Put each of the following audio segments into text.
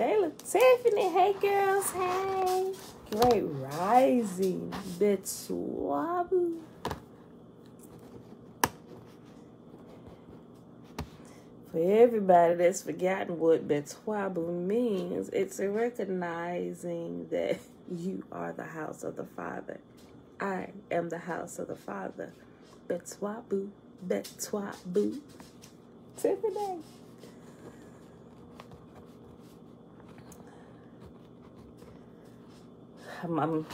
Shayla Tiffany, hey girls, hey. Great rising, bitch. Everybody that's forgotten what Betswabu means, it's recognizing that you are the house of the Father. I am the house of the Father. betwabu Betswabu. Tiffany. I'm, I'm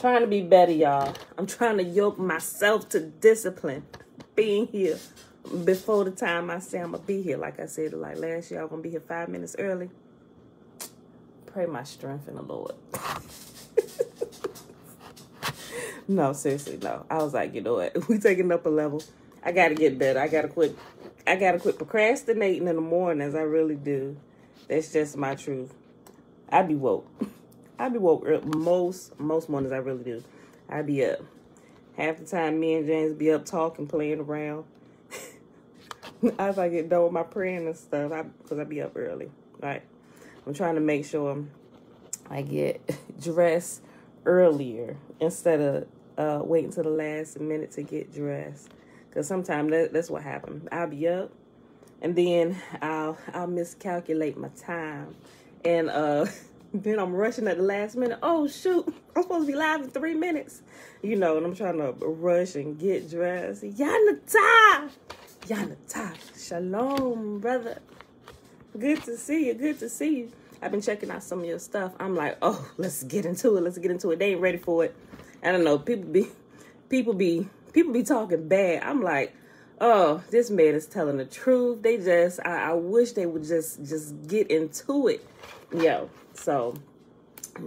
trying to be better, y'all. I'm trying to yoke myself to discipline being here before the time I say I'm gonna be here. Like I said, like last year, I'm gonna be here five minutes early. Pray my strength in the Lord. no, seriously, no. I was like, you know what? We taking up a level. I gotta get better. I gotta quit. I gotta quit procrastinating in the mornings. I really do. That's just my truth. I be woke. I be woke most most mornings. I really do. I be up. Half the time, me and James be up talking, playing around. As I get done with my praying and stuff, because I be up early. Right. I'm trying to make sure I get dressed earlier instead of uh, waiting to the last minute to get dressed. Cause sometimes that, that's what happens. I'll be up, and then I'll I'll miscalculate my time, and uh. Then I'm rushing at the last minute. Oh shoot, I'm supposed to be live in three minutes. You know, and I'm trying to rush and get dressed. Yanata! Yanata. Shalom, brother. Good to see you. Good to see you. I've been checking out some of your stuff. I'm like, oh, let's get into it. Let's get into it. They ain't ready for it. I don't know. People be people be people be talking bad. I'm like, oh, this man is telling the truth. They just I, I wish they would just just get into it. Yo, so,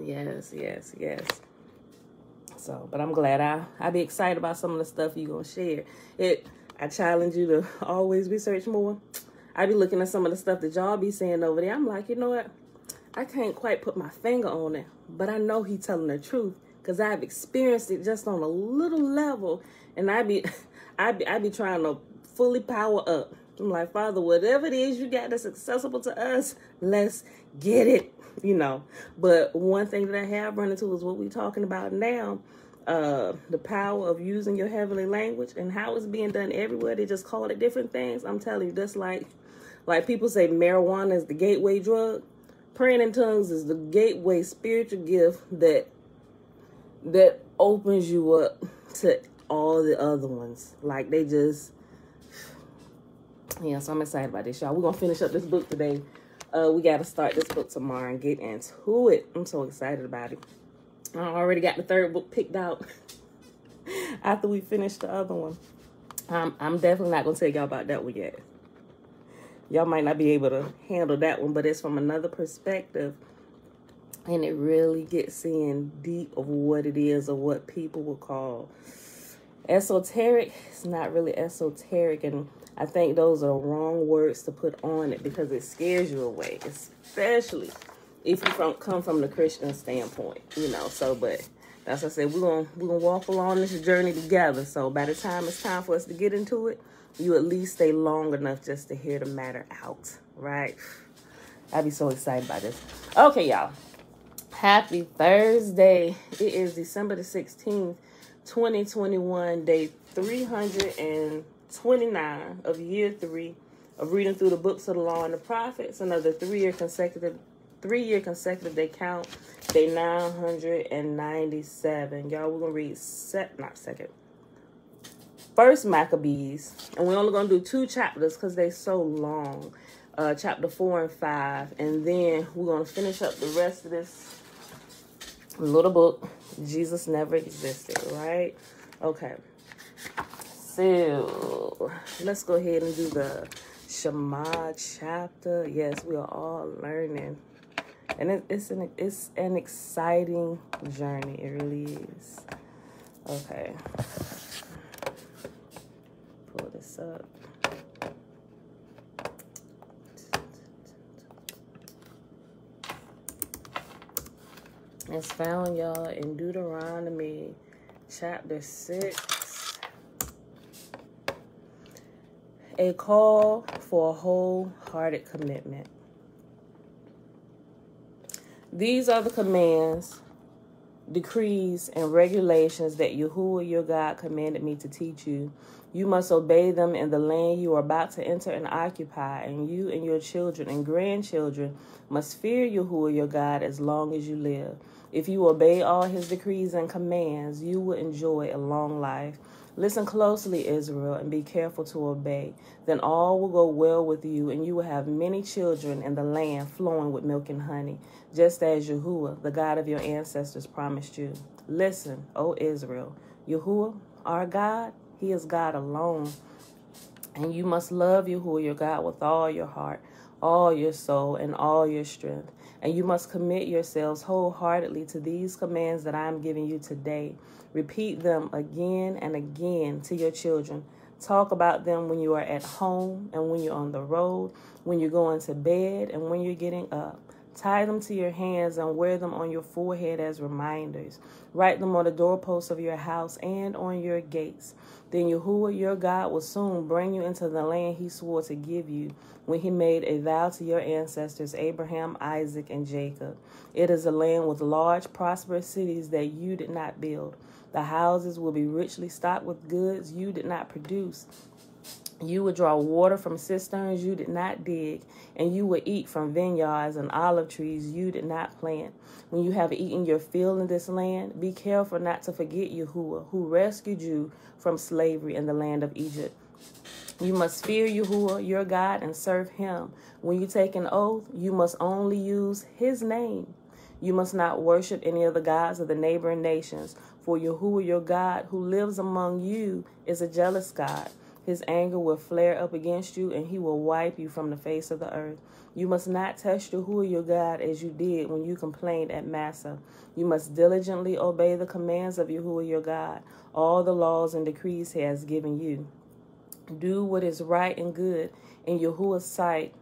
yes, yes, yes. So, but I'm glad I I be excited about some of the stuff you gonna share. It I challenge you to always research more. I be looking at some of the stuff that y'all be saying over there. I'm like, you know what? I can't quite put my finger on it, but I know he telling the truth because I've experienced it just on a little level, and I be I be I be trying to fully power up. I'm like, Father, whatever it is you got that's accessible to us, let's get it you know. But one thing that I have run into is what we're talking about now. Uh, the power of using your heavenly language and how it's being done everywhere. They just call it different things. I'm telling you, just like like people say marijuana is the gateway drug. Praying in tongues is the gateway spiritual gift that that opens you up to all the other ones. Like they just yeah, so I'm excited about this, y'all. We're gonna finish up this book today. Uh, we got to start this book tomorrow and get into it. I'm so excited about it. I already got the third book picked out after we finish the other one. Um, I'm definitely not going to tell y'all about that one yet. Y'all might not be able to handle that one, but it's from another perspective. And it really gets in deep of what it is or what people would call esoteric. It's not really esoteric. And I think those are wrong words to put on it because it scares you away, especially if you from, come from the Christian standpoint, you know. So, but as I said, we're gonna we're gonna walk along this journey together. So by the time it's time for us to get into it, you at least stay long enough just to hear the matter out, right? I'd be so excited by this. Okay, y'all. Happy Thursday. It is December the 16th, 2021, day 329 of year three of reading through the books of the law and the prophets. Another three year consecutive three year consecutive they count. Day 997 y'all we're gonna read set not second. First maccabees. And we're only gonna do two chapters because they're so long. Uh chapter four and five. And then we're gonna finish up the rest of this little book jesus never existed right? Okay. So let's go ahead and do the Shema chapter. Yes, we are all learning. And it, it's an it's an exciting journey. It really is. Okay. Pull this up. It's found y'all in Deuteronomy chapter 6 a call for a wholehearted commitment. These are the commands, decrees, and regulations that Yahuwah your God commanded me to teach you. You must obey them in the land you are about to enter and occupy, and you and your children and grandchildren must fear Yahuwah your God as long as you live. If you obey all his decrees and commands, you will enjoy a long life. Listen closely, Israel, and be careful to obey. Then all will go well with you, and you will have many children in the land flowing with milk and honey, just as Yahuwah, the God of your ancestors, promised you. Listen, O Israel, Yahuwah, our God, he is God alone. And you must love Yahuwah, your God, with all your heart, all your soul, and all your strength. And you must commit yourselves wholeheartedly to these commands that I am giving you today. Repeat them again and again to your children. Talk about them when you are at home and when you're on the road, when you're going to bed and when you're getting up. Tie them to your hands and wear them on your forehead as reminders. Write them on the doorposts of your house and on your gates. Then Yahuwah your God will soon bring you into the land he swore to give you when he made a vow to your ancestors, Abraham, Isaac, and Jacob. It is a land with large, prosperous cities that you did not build. The houses will be richly stocked with goods you did not produce. You would draw water from cisterns you did not dig, and you would eat from vineyards and olive trees you did not plant. When you have eaten your fill in this land, be careful not to forget Yahuwah, who rescued you from slavery in the land of Egypt. You must fear Yahuwah, your God, and serve him. When you take an oath, you must only use his name. You must not worship any of the gods of the neighboring nations, for Yahuwah, your God, who lives among you, is a jealous God. His anger will flare up against you, and he will wipe you from the face of the earth. You must not test Yahuwah your God as you did when you complained at Massah. You must diligently obey the commands of Yahuwah your God, all the laws and decrees he has given you. Do what is right and good in Yahuwah's sight,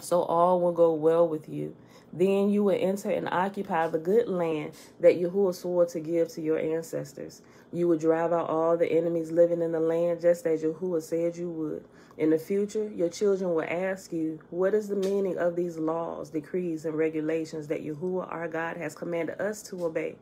so all will go well with you. Then you will enter and occupy the good land that Yahuwah swore to give to your ancestors. You will drive out all the enemies living in the land just as Yahuwah said you would. In the future, your children will ask you, What is the meaning of these laws, decrees, and regulations that Yahuwah our God has commanded us to obey?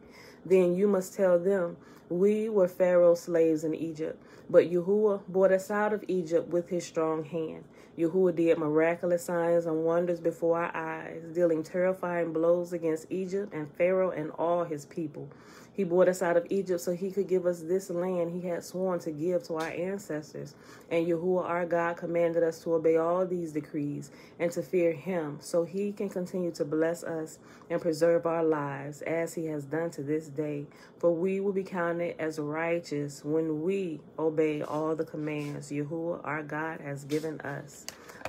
Then you must tell them, We were Pharaoh's slaves in Egypt, but Yahuwah brought us out of Egypt with his strong hand. Yahuwah did miraculous signs and wonders before our eyes, dealing terrifying blows against Egypt and Pharaoh and all his people. He brought us out of Egypt so he could give us this land he had sworn to give to our ancestors. And Yahuwah our God commanded us to obey all these decrees and to fear him so he can continue to bless us and preserve our lives as he has done to this day. For we will be counted as righteous when we obey all the commands Yahuwah our God has given us.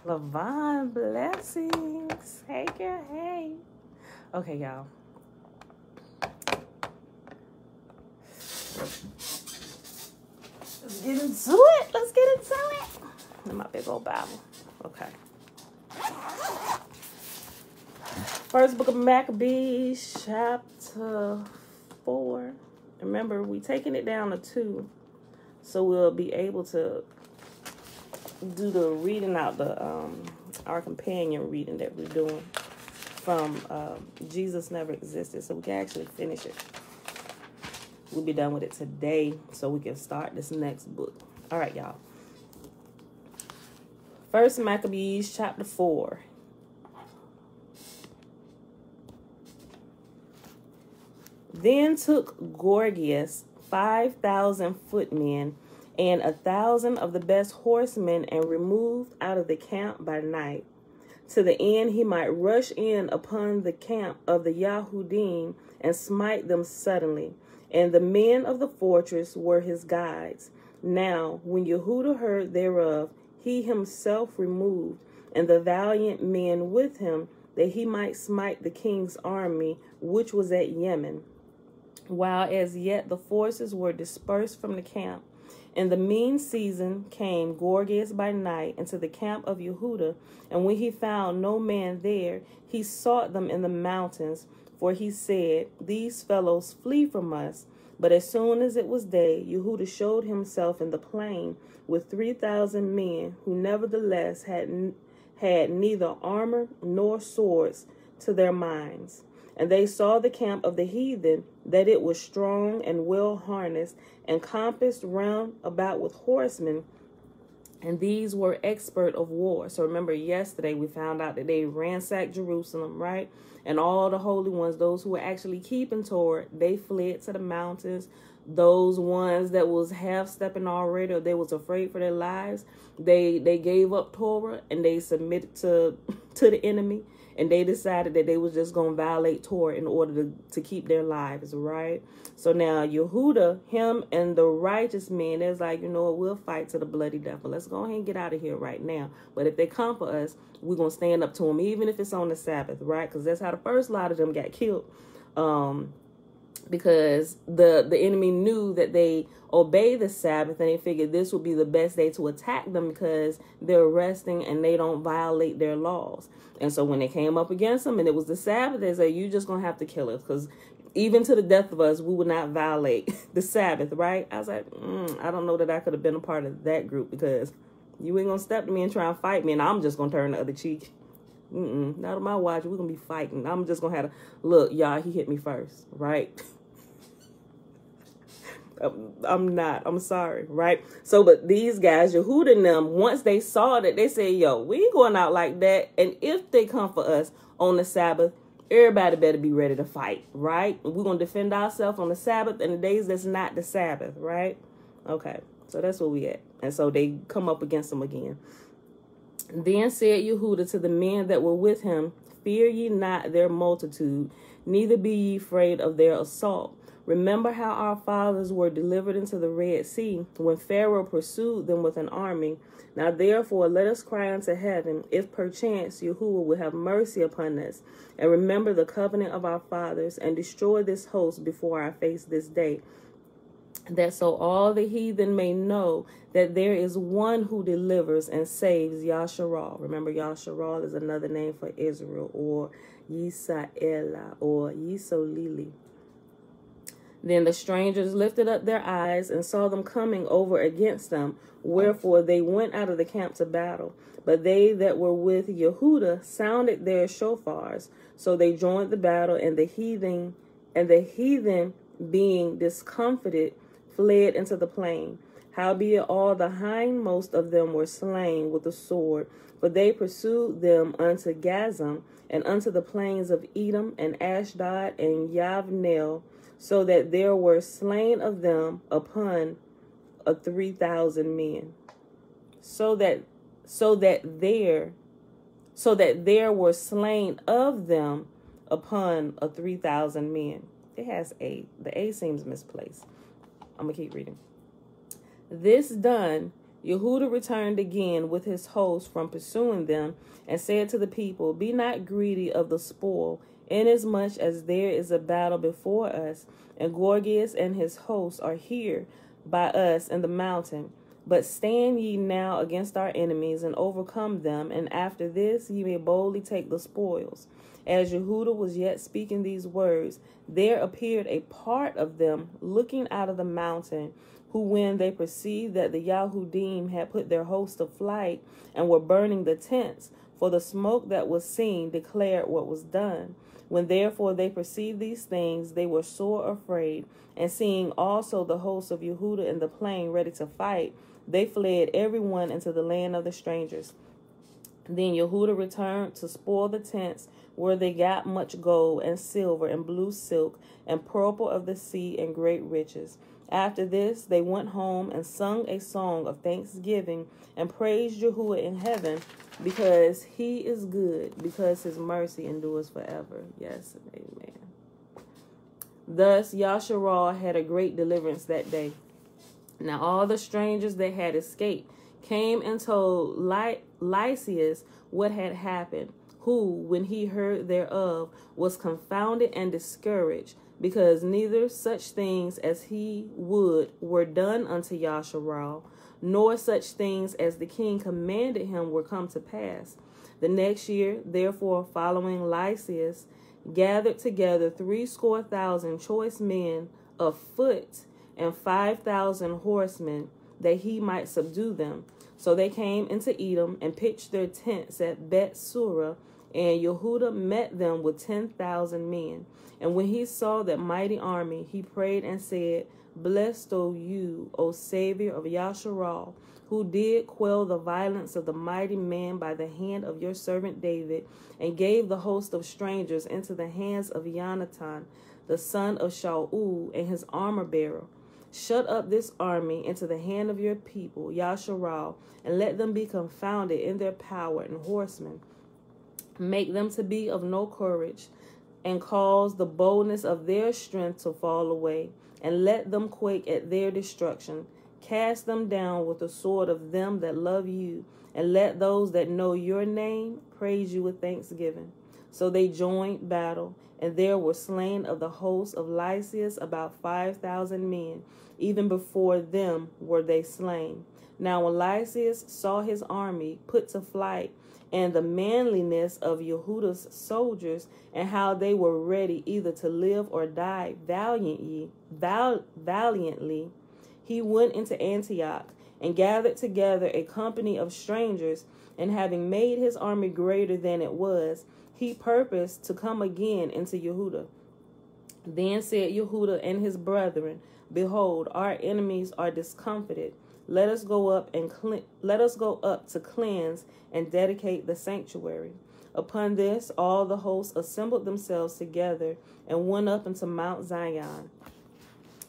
Levon, blessings. Hey, girl, hey. Okay, y'all. Let's get into it. Let's get into it. My big old Bible. Okay. First book of Maccabees, chapter 4. Remember, we taking it down to 2. So we'll be able to do the reading out the um our companion reading that we're doing from um, Jesus Never Existed. So we can actually finish it. We'll be done with it today so we can start this next book. All right, y'all. First Maccabees chapter 4. Then took Gorgias 5,000 footmen and a thousand of the best horsemen and removed out of the camp by night, to the end he might rush in upon the camp of the Yahudim and smite them suddenly and the men of the fortress were his guides. Now, when Yehuda heard thereof, he himself removed, and the valiant men with him, that he might smite the king's army, which was at Yemen. While as yet the forces were dispersed from the camp. In the mean season came Gorgias by night into the camp of Yehuda, and when he found no man there, he sought them in the mountains for he said, These fellows flee from us. But as soon as it was day, Yehuda showed himself in the plain with three thousand men, who nevertheless had, had neither armor nor swords to their minds. And they saw the camp of the heathen, that it was strong and well harnessed, and compassed round about with horsemen. And these were expert of war. So remember, yesterday we found out that they ransacked Jerusalem, right? And all the holy ones, those who were actually keeping Torah, they fled to the mountains. Those ones that was half stepping already, or they was afraid for their lives, they they gave up Torah and they submitted to to the enemy and they decided that they was just going to violate Torah in order to, to keep their lives, right? So now Yehuda, him and the righteous men, is like, you know what, we'll fight to the bloody death, but let's go ahead and get out of here right now. But if they come for us, we're going to stand up to them, even if it's on the Sabbath, right? Because that's how the first lot of them got killed. Um, because the the enemy knew that they obey the Sabbath and they figured this would be the best day to attack them because they're resting and they don't violate their laws. And so when they came up against them and it was the Sabbath, they said, "You just gonna have to kill us because." Even to the death of us, we would not violate the Sabbath, right? I was like, mm, I don't know that I could have been a part of that group because you ain't gonna step to me and try and fight me, and I'm just gonna turn the other cheek. Mm-mm, not on my watch. We're gonna be fighting. I'm just gonna have to look, y'all. He hit me first, right? Uh, I'm not. I'm sorry, right? So, but these guys, Yehuda and them, once they saw that, they said, "Yo, we ain't going out like that." And if they come for us on the Sabbath, everybody better be ready to fight, right? We're gonna defend ourselves on the Sabbath and the days that's not the Sabbath, right? Okay, so that's where we at. And so they come up against them again. Then said Yehuda to the men that were with him, Fear ye not their multitude, neither be ye afraid of their assault Remember how our fathers were delivered into the Red Sea when Pharaoh pursued them with an army. Now therefore let us cry unto heaven, if perchance Yahuwah will have mercy upon us, and remember the covenant of our fathers, and destroy this host before our face this day. That so all the heathen may know that there is one who delivers and saves Yasharal. Remember, Yasharal is another name for Israel, or Yisaela, or Yisolili. Then the strangers lifted up their eyes and saw them coming over against them. Wherefore they went out of the camp to battle. But they that were with Yehuda sounded their shofars. So they joined the battle, and the heathen and the heathen, being discomfited, fled into the plain. Howbeit all the hindmost of them were slain with the sword, for they pursued them unto Gazam, and unto the plains of Edom, and Ashdod, and Yavnel, so that there were slain of them upon a three thousand men. So that so that there so that there were slain of them upon a three thousand men. It has a the A seems misplaced. I'm gonna keep reading. This done, Yehuda returned again with his host from pursuing them, and said to the people, Be not greedy of the spoil, inasmuch as there is a battle before us, and Gorgias and his hosts are here by us in the mountain. But stand ye now against our enemies and overcome them, and after this ye may boldly take the spoils. As Yehuda was yet speaking these words, there appeared a part of them looking out of the mountain, who, when they perceived that the Yahudim had put their host to flight and were burning the tents, for the smoke that was seen declared what was done. When therefore they perceived these things, they were sore afraid, and seeing also the hosts of Yehuda in the plain ready to fight, they fled every one into the land of the strangers. Then Yehuda returned to spoil the tents where they got much gold and silver and blue silk and purple of the sea and great riches. After this, they went home and sung a song of thanksgiving and praised Yahuwah in heaven because he is good, because his mercy endures forever. Yes amen. Thus, Yasharal had a great deliverance that day. Now, all the strangers that had escaped came and told Ly- Lysias what had happened, who, when he heard thereof, was confounded and discouraged because neither such things as he would were done unto Yasharal, nor such things as the king commanded him were come to pass. The next year, therefore, following Lysias, gathered together threescore thousand choice men of foot and five thousand horsemen, that he might subdue them. So they came into Edom and pitched their tents at Bet Surah And Yehuda met them with ten thousand men. And when he saw that mighty army, he prayed and said, Blessed O you, O Savior of Yasharal, who did quell the violence of the mighty man by the hand of your servant David, and gave the host of strangers into the hands of Jonathan, the son of Shaul, and his armor bearer. Shut up this army into the hand of your people, Yasharal, and let them be confounded in their power and horsemen. Make them to be of no courage, and cause the boldness of their strength to fall away, and let them quake at their destruction. Cast them down with the sword of them that love you, and let those that know your name praise you with thanksgiving. So they joined battle, and there were slain of the host of Lysias about five thousand men. Even before them were they slain. Now when Lysias saw his army put to flight, and the manliness of Yehuda's soldiers, and how they were ready either to live or die valiantly, val- valiantly, he went into Antioch and gathered together a company of strangers, and having made his army greater than it was, he purposed to come again into Yehuda. Then said Yehuda and his brethren, Behold, our enemies are discomfited. Let us go up and cle- let us go up to cleanse and dedicate the sanctuary. Upon this, all the hosts assembled themselves together and went up into Mount Zion.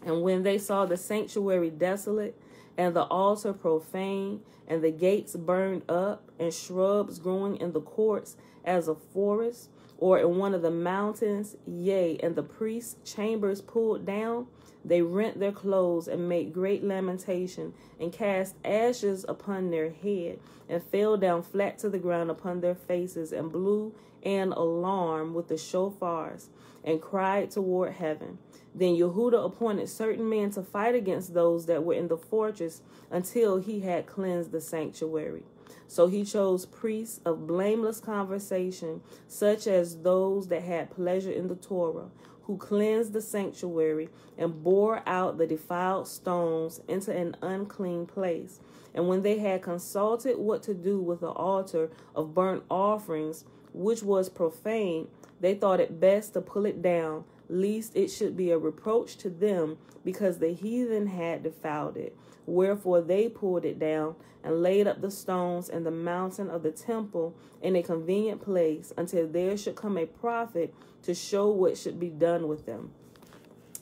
And when they saw the sanctuary desolate, and the altar profane, and the gates burned up, and shrubs growing in the courts as a forest, or in one of the mountains, yea, and the priests' chambers pulled down, they rent their clothes and made great lamentation, and cast ashes upon their head, and fell down flat to the ground upon their faces, and blew an alarm with the shofars, and cried toward heaven. Then Yehuda appointed certain men to fight against those that were in the fortress until he had cleansed the sanctuary. So he chose priests of blameless conversation, such as those that had pleasure in the Torah, who cleansed the sanctuary and bore out the defiled stones into an unclean place. And when they had consulted what to do with the altar of burnt offerings, which was profane, they thought it best to pull it down, lest it should be a reproach to them, because the heathen had defiled it. Wherefore they pulled it down and laid up the stones in the mountain of the temple in a convenient place until there should come a prophet to show what should be done with them.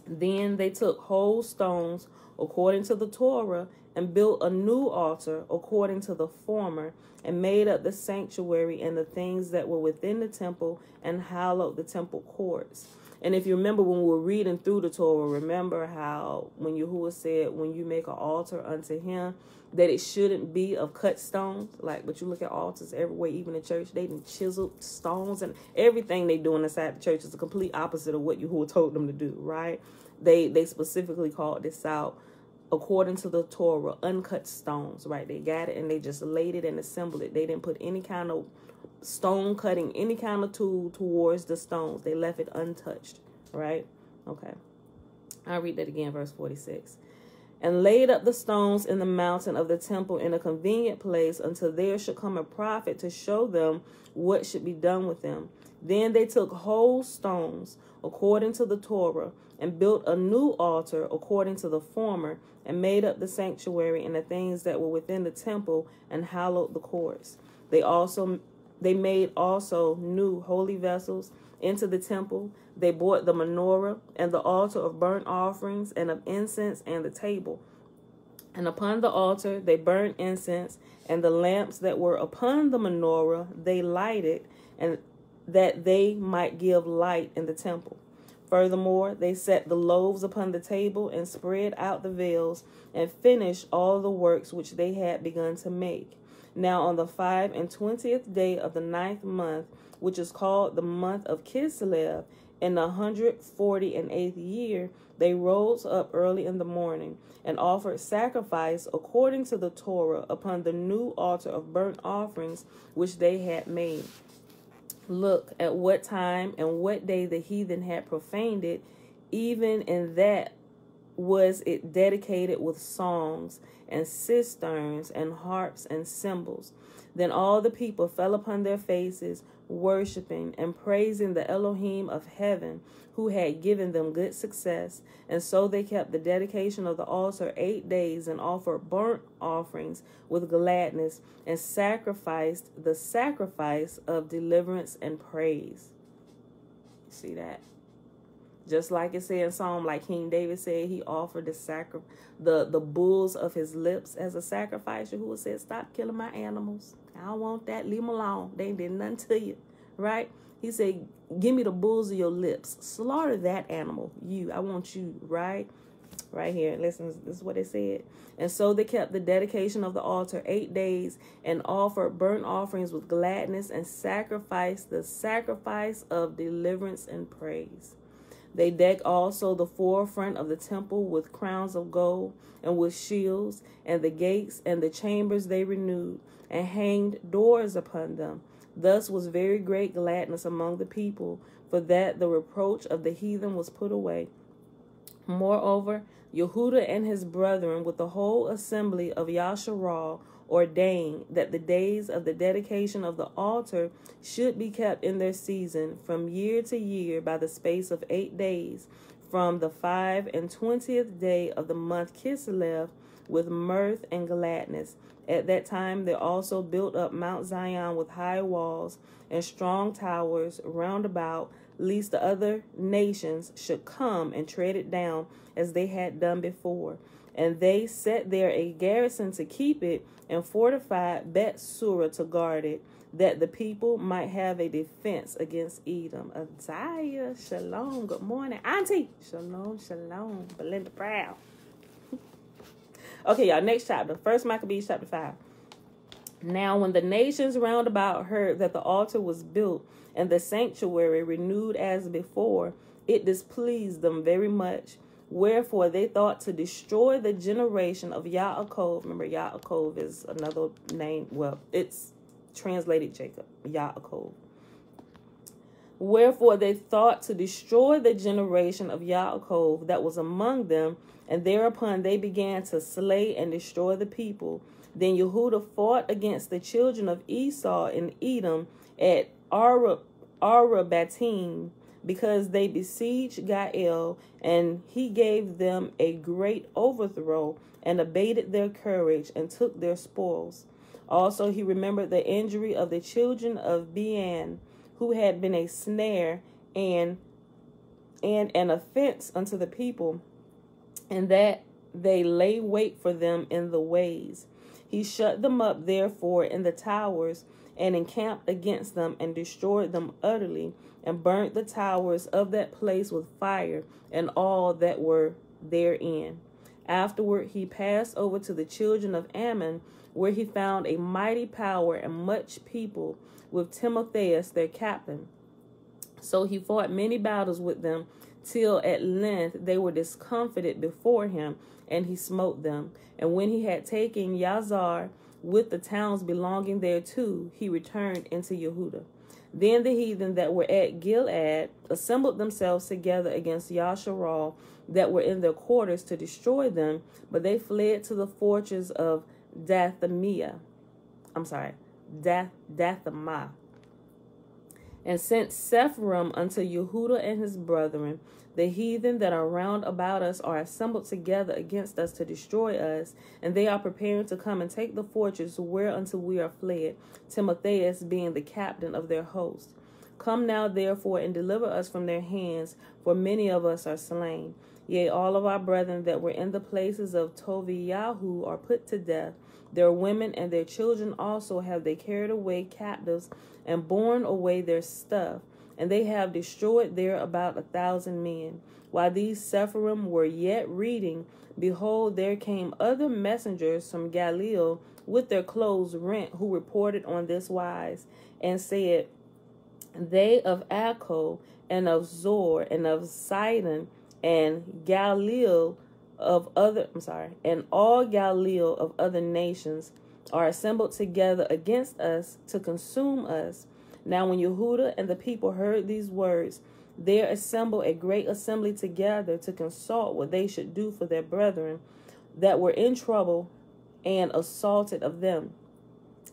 Then they took whole stones according to the Torah and built a new altar according to the former and made up the sanctuary and the things that were within the temple and hallowed the temple courts. And if you remember when we were reading through the Torah, remember how when Yahuwah said, when you make an altar unto him, that it shouldn't be of cut stones. Like, but you look at altars everywhere, even in church, they done chiseled stones and everything they doing inside the church is the complete opposite of what Yahuwah told them to do, right? They they specifically called this out according to the Torah, uncut stones, right? They got it and they just laid it and assembled it. They didn't put any kind of stone cutting, any kind of tool towards the stones. They left it untouched, right? Okay. I'll read that again, verse 46. And laid up the stones in the mountain of the temple in a convenient place until there should come a prophet to show them what should be done with them. Then they took whole stones according to the Torah and built a new altar according to the former and made up the sanctuary and the things that were within the temple and hallowed the courts. They also they made also new holy vessels into the temple. They brought the menorah and the altar of burnt offerings and of incense and the table. And upon the altar they burnt incense, and the lamps that were upon the menorah they lighted, and that they might give light in the temple. Furthermore, they set the loaves upon the table and spread out the veils and finished all the works which they had begun to make. Now on the five and twentieth day of the ninth month, which is called the month of Kislev, in the hundred forty and eighth year, they rose up early in the morning and offered sacrifice according to the Torah upon the new altar of burnt offerings which they had made. Look at what time and what day the heathen had profaned it, even in that was it dedicated with songs and cisterns and harps and cymbals. Then all the people fell upon their faces, worshiping and praising the Elohim of heaven, who had given them good success. And so they kept the dedication of the altar eight days and offered burnt offerings with gladness and sacrificed the sacrifice of deliverance and praise. See that? Just like it said in Psalm, like King David said, he offered the sacri- the the bulls of his lips as a sacrifice. Who said, "Stop killing my animals. I don't want that. Leave them alone. They did nothing to you." Right? He said, "Give me the bulls of your lips. Slaughter that animal. You. I want you. Right? Right here. Listen. This is what it said. And so they kept the dedication of the altar eight days and offered burnt offerings with gladness and sacrificed the sacrifice of deliverance and praise. They decked also the forefront of the temple with crowns of gold and with shields, and the gates and the chambers they renewed, and hanged doors upon them. Thus was very great gladness among the people, for that the reproach of the heathen was put away. Moreover, Yehuda and his brethren, with the whole assembly of Yasharal, ordained that the days of the dedication of the altar should be kept in their season from year to year by the space of eight days, from the five and twentieth day of the month Kislev, with mirth and gladness. At that time they also built up Mount Zion with high walls and strong towers round about, lest the other nations should come and tread it down as they had done before. And they set there a garrison to keep it and fortified Bet Surah to guard it, that the people might have a defense against Edom. Isaiah, shalom. Good morning, Auntie. Shalom, shalom. Belinda Brown. okay, y'all. Next chapter. First Maccabees chapter five. Now, when the nations round about heard that the altar was built and the sanctuary renewed as before, it displeased them very much Wherefore they thought to destroy the generation of Yaakov. Remember, Yaakov is another name. Well, it's translated Jacob, Yaakov. Wherefore they thought to destroy the generation of Yaakov that was among them, and thereupon they began to slay and destroy the people. Then Yehuda fought against the children of Esau in Edom at Arabatim because they besieged Gael, and he gave them a great overthrow, and abated their courage, and took their spoils. Also, he remembered the injury of the children of Bean, who had been a snare and and an offense unto the people, and that they lay wait for them in the ways. He shut them up, therefore, in the towers, and encamped against them, and destroyed them utterly, and burnt the towers of that place with fire and all that were therein. Afterward, he passed over to the children of Ammon, where he found a mighty power and much people, with Timotheus their captain. So he fought many battles with them, till at length they were discomfited before him, and he smote them. And when he had taken Yazar with the towns belonging thereto, he returned into Yehuda. Then the heathen that were at Gilead assembled themselves together against Yasharal that were in their quarters to destroy them, but they fled to the fortress of Dathamiah. I'm sorry, Dath Dathamah. And sent Sepharim unto Yehuda and his brethren, the heathen that are round about us are assembled together against us to destroy us, and they are preparing to come and take the fortress whereunto we are fled, Timotheus being the captain of their host. Come now, therefore, and deliver us from their hands, for many of us are slain. Yea, all of our brethren that were in the places of Toviyahu are put to death. Their women and their children also have they carried away captives and borne away their stuff and they have destroyed there about a thousand men. While these Sepharim were yet reading, behold, there came other messengers from Galilee with their clothes rent, who reported on this wise, and said, They of Akko and of Zor and of Sidon and Galilee of other I'm sorry, and all Galilee of other nations are assembled together against us to consume us now, when Yehuda and the people heard these words, there assembled a great assembly together to consult what they should do for their brethren that were in trouble and assaulted of them.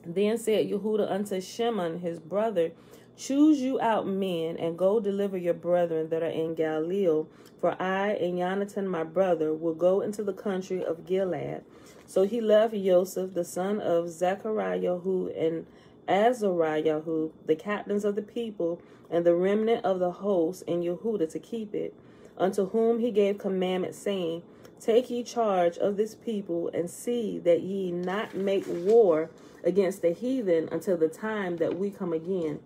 Then said Yehuda unto Shimon his brother, Choose you out men, and go deliver your brethren that are in Galilee. For I and Jonathan my brother will go into the country of Gilead. So he left Joseph, the son of Zechariah, who and Azariah, the captains of the people, and the remnant of the host in Yehuda to keep it, unto whom he gave commandment, saying, Take ye charge of this people, and see that ye not make war against the heathen until the time that we come again.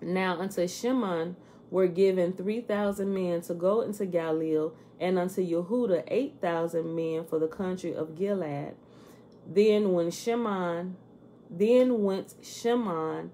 Now unto Shimon were given three thousand men to go into Galilee, and unto Yehuda eight thousand men for the country of Gilead. Then when Shimon, then went Shimon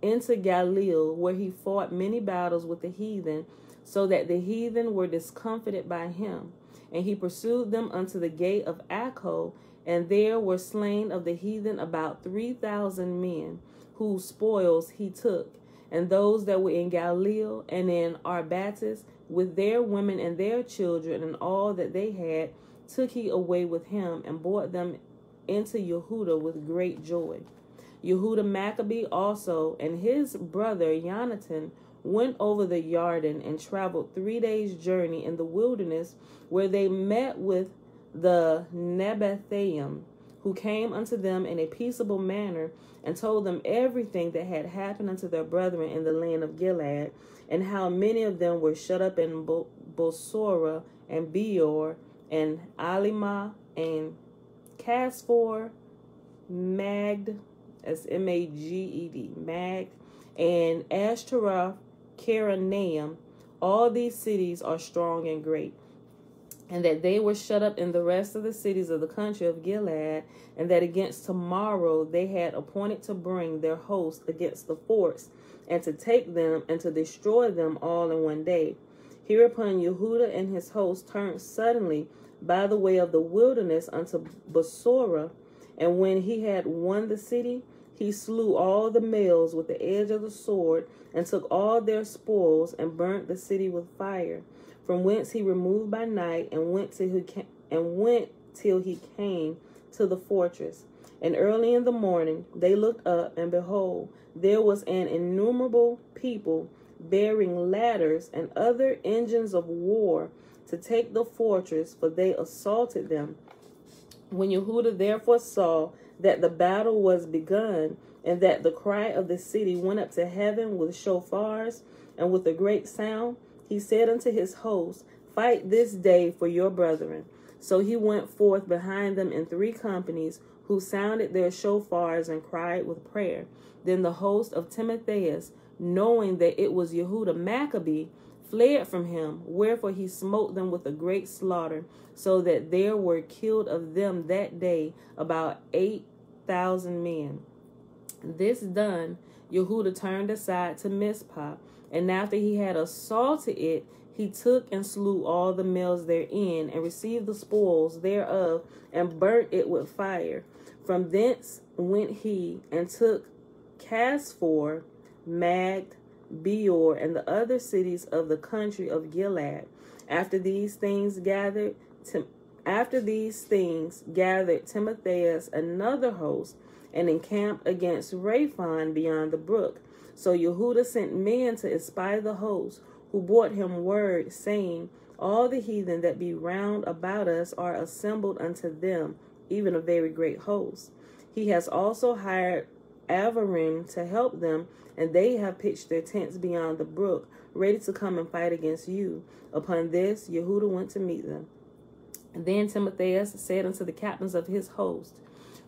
into Galilee, where he fought many battles with the heathen, so that the heathen were discomfited by him. And he pursued them unto the gate of Acco, and there were slain of the heathen about three thousand men, whose spoils he took. And those that were in Galilee and in Arbatis, with their women and their children, and all that they had, took he away with him, and brought them into Yehuda with great joy. Yehuda Maccabee also and his brother Jonathan went over the Jordan and traveled three days' journey in the wilderness, where they met with the Nabathaim, who came unto them in a peaceable manner, and told them everything that had happened unto their brethren in the land of Gilead, and how many of them were shut up in Bosora and Beor and Alima and Casphor, Magd, as M A G E D, Magd, and Ashtaroth, Karanaim. All these cities are strong and great and that they were shut up in the rest of the cities of the country of Gilead, and that against tomorrow they had appointed to bring their host against the forts, and to take them and to destroy them all in one day. Hereupon Yehuda and his host turned suddenly by the way of the wilderness unto Bosora, and when he had won the city, he slew all the males with the edge of the sword, and took all their spoils, and burnt the city with fire from whence he removed by night and went to he came, and went till he came to the fortress. And early in the morning they looked up, and behold, there was an innumerable people bearing ladders and other engines of war to take the fortress, for they assaulted them. When Yehuda therefore saw that the battle was begun, and that the cry of the city went up to heaven with shofars and with a great sound, he said unto his host, Fight this day for your brethren. So he went forth behind them in three companies, who sounded their shofars and cried with prayer. Then the host of Timotheus, knowing that it was Yehuda Maccabee, fled from him, wherefore he smote them with a great slaughter, so that there were killed of them that day about eight thousand men. This done, Yehuda turned aside to Mizpah, and after he had assaulted it, he took and slew all the males therein, and received the spoils thereof, and burnt it with fire. From thence went he and took Casphor, Magd, Beor, and the other cities of the country of Gilead. After these things gathered, Tim- after these things gathered Timotheus another host, and encamped against Raphon beyond the brook. So Yehuda sent men to espy the host, who brought him word, saying, All the heathen that be round about us are assembled unto them, even a very great host. He has also hired Avarim to help them, and they have pitched their tents beyond the brook, ready to come and fight against you. Upon this, Yehuda went to meet them. And then Timotheus said unto the captains of his host,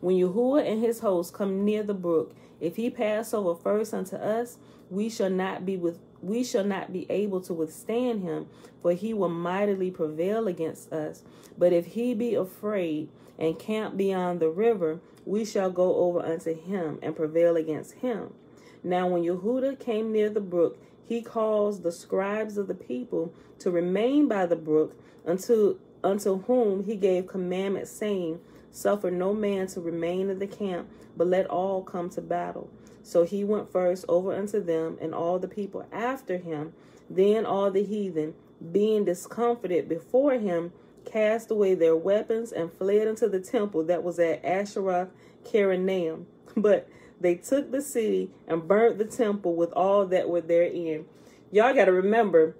When Yehuda and his host come near the brook, if he pass over first unto us, we shall not be with we shall not be able to withstand him, for he will mightily prevail against us. But if he be afraid and camp beyond the river, we shall go over unto him and prevail against him. Now when Yehuda came near the brook, he caused the scribes of the people to remain by the brook until unto whom he gave commandment, saying, Suffer no man to remain in the camp, but let all come to battle. So he went first over unto them, and all the people after him, Then all the heathen, being discomfited before him, cast away their weapons and fled into the temple that was at Asheroth Karanaim. But they took the city and burnt the temple with all that were therein. Y'all got to remember,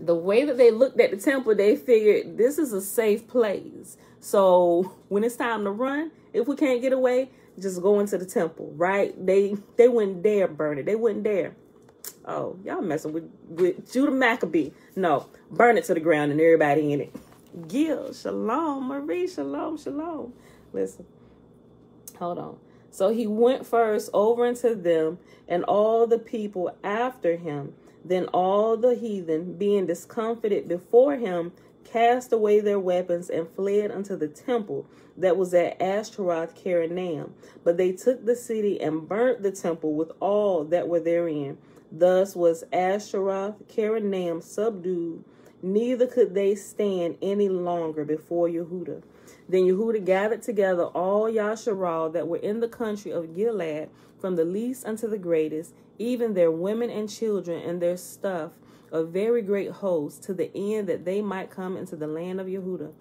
the way that they looked at the temple, they figured this is a safe place. So when it's time to run, if we can't get away, just go into the temple, right? They they wouldn't dare burn it. They wouldn't dare. Oh, y'all messing with, with Judah Maccabee. No, burn it to the ground and everybody in it. Gil, shalom, Marie, shalom, shalom. Listen, hold on. So he went first over into them and all the people after him. Then all the heathen, being discomfited before him, cast away their weapons and fled unto the temple that was at Ashtaroth Karanaim. But they took the city and burnt the temple with all that were therein. Thus was Ashtaroth Karanaim subdued, neither could they stand any longer before Yehuda. Then Yehuda gathered together all Yasharal that were in the country of Gilead, from the least unto the greatest, even their women and children and their stuff, a very great host, to the end that they might come into the land of Yehuda.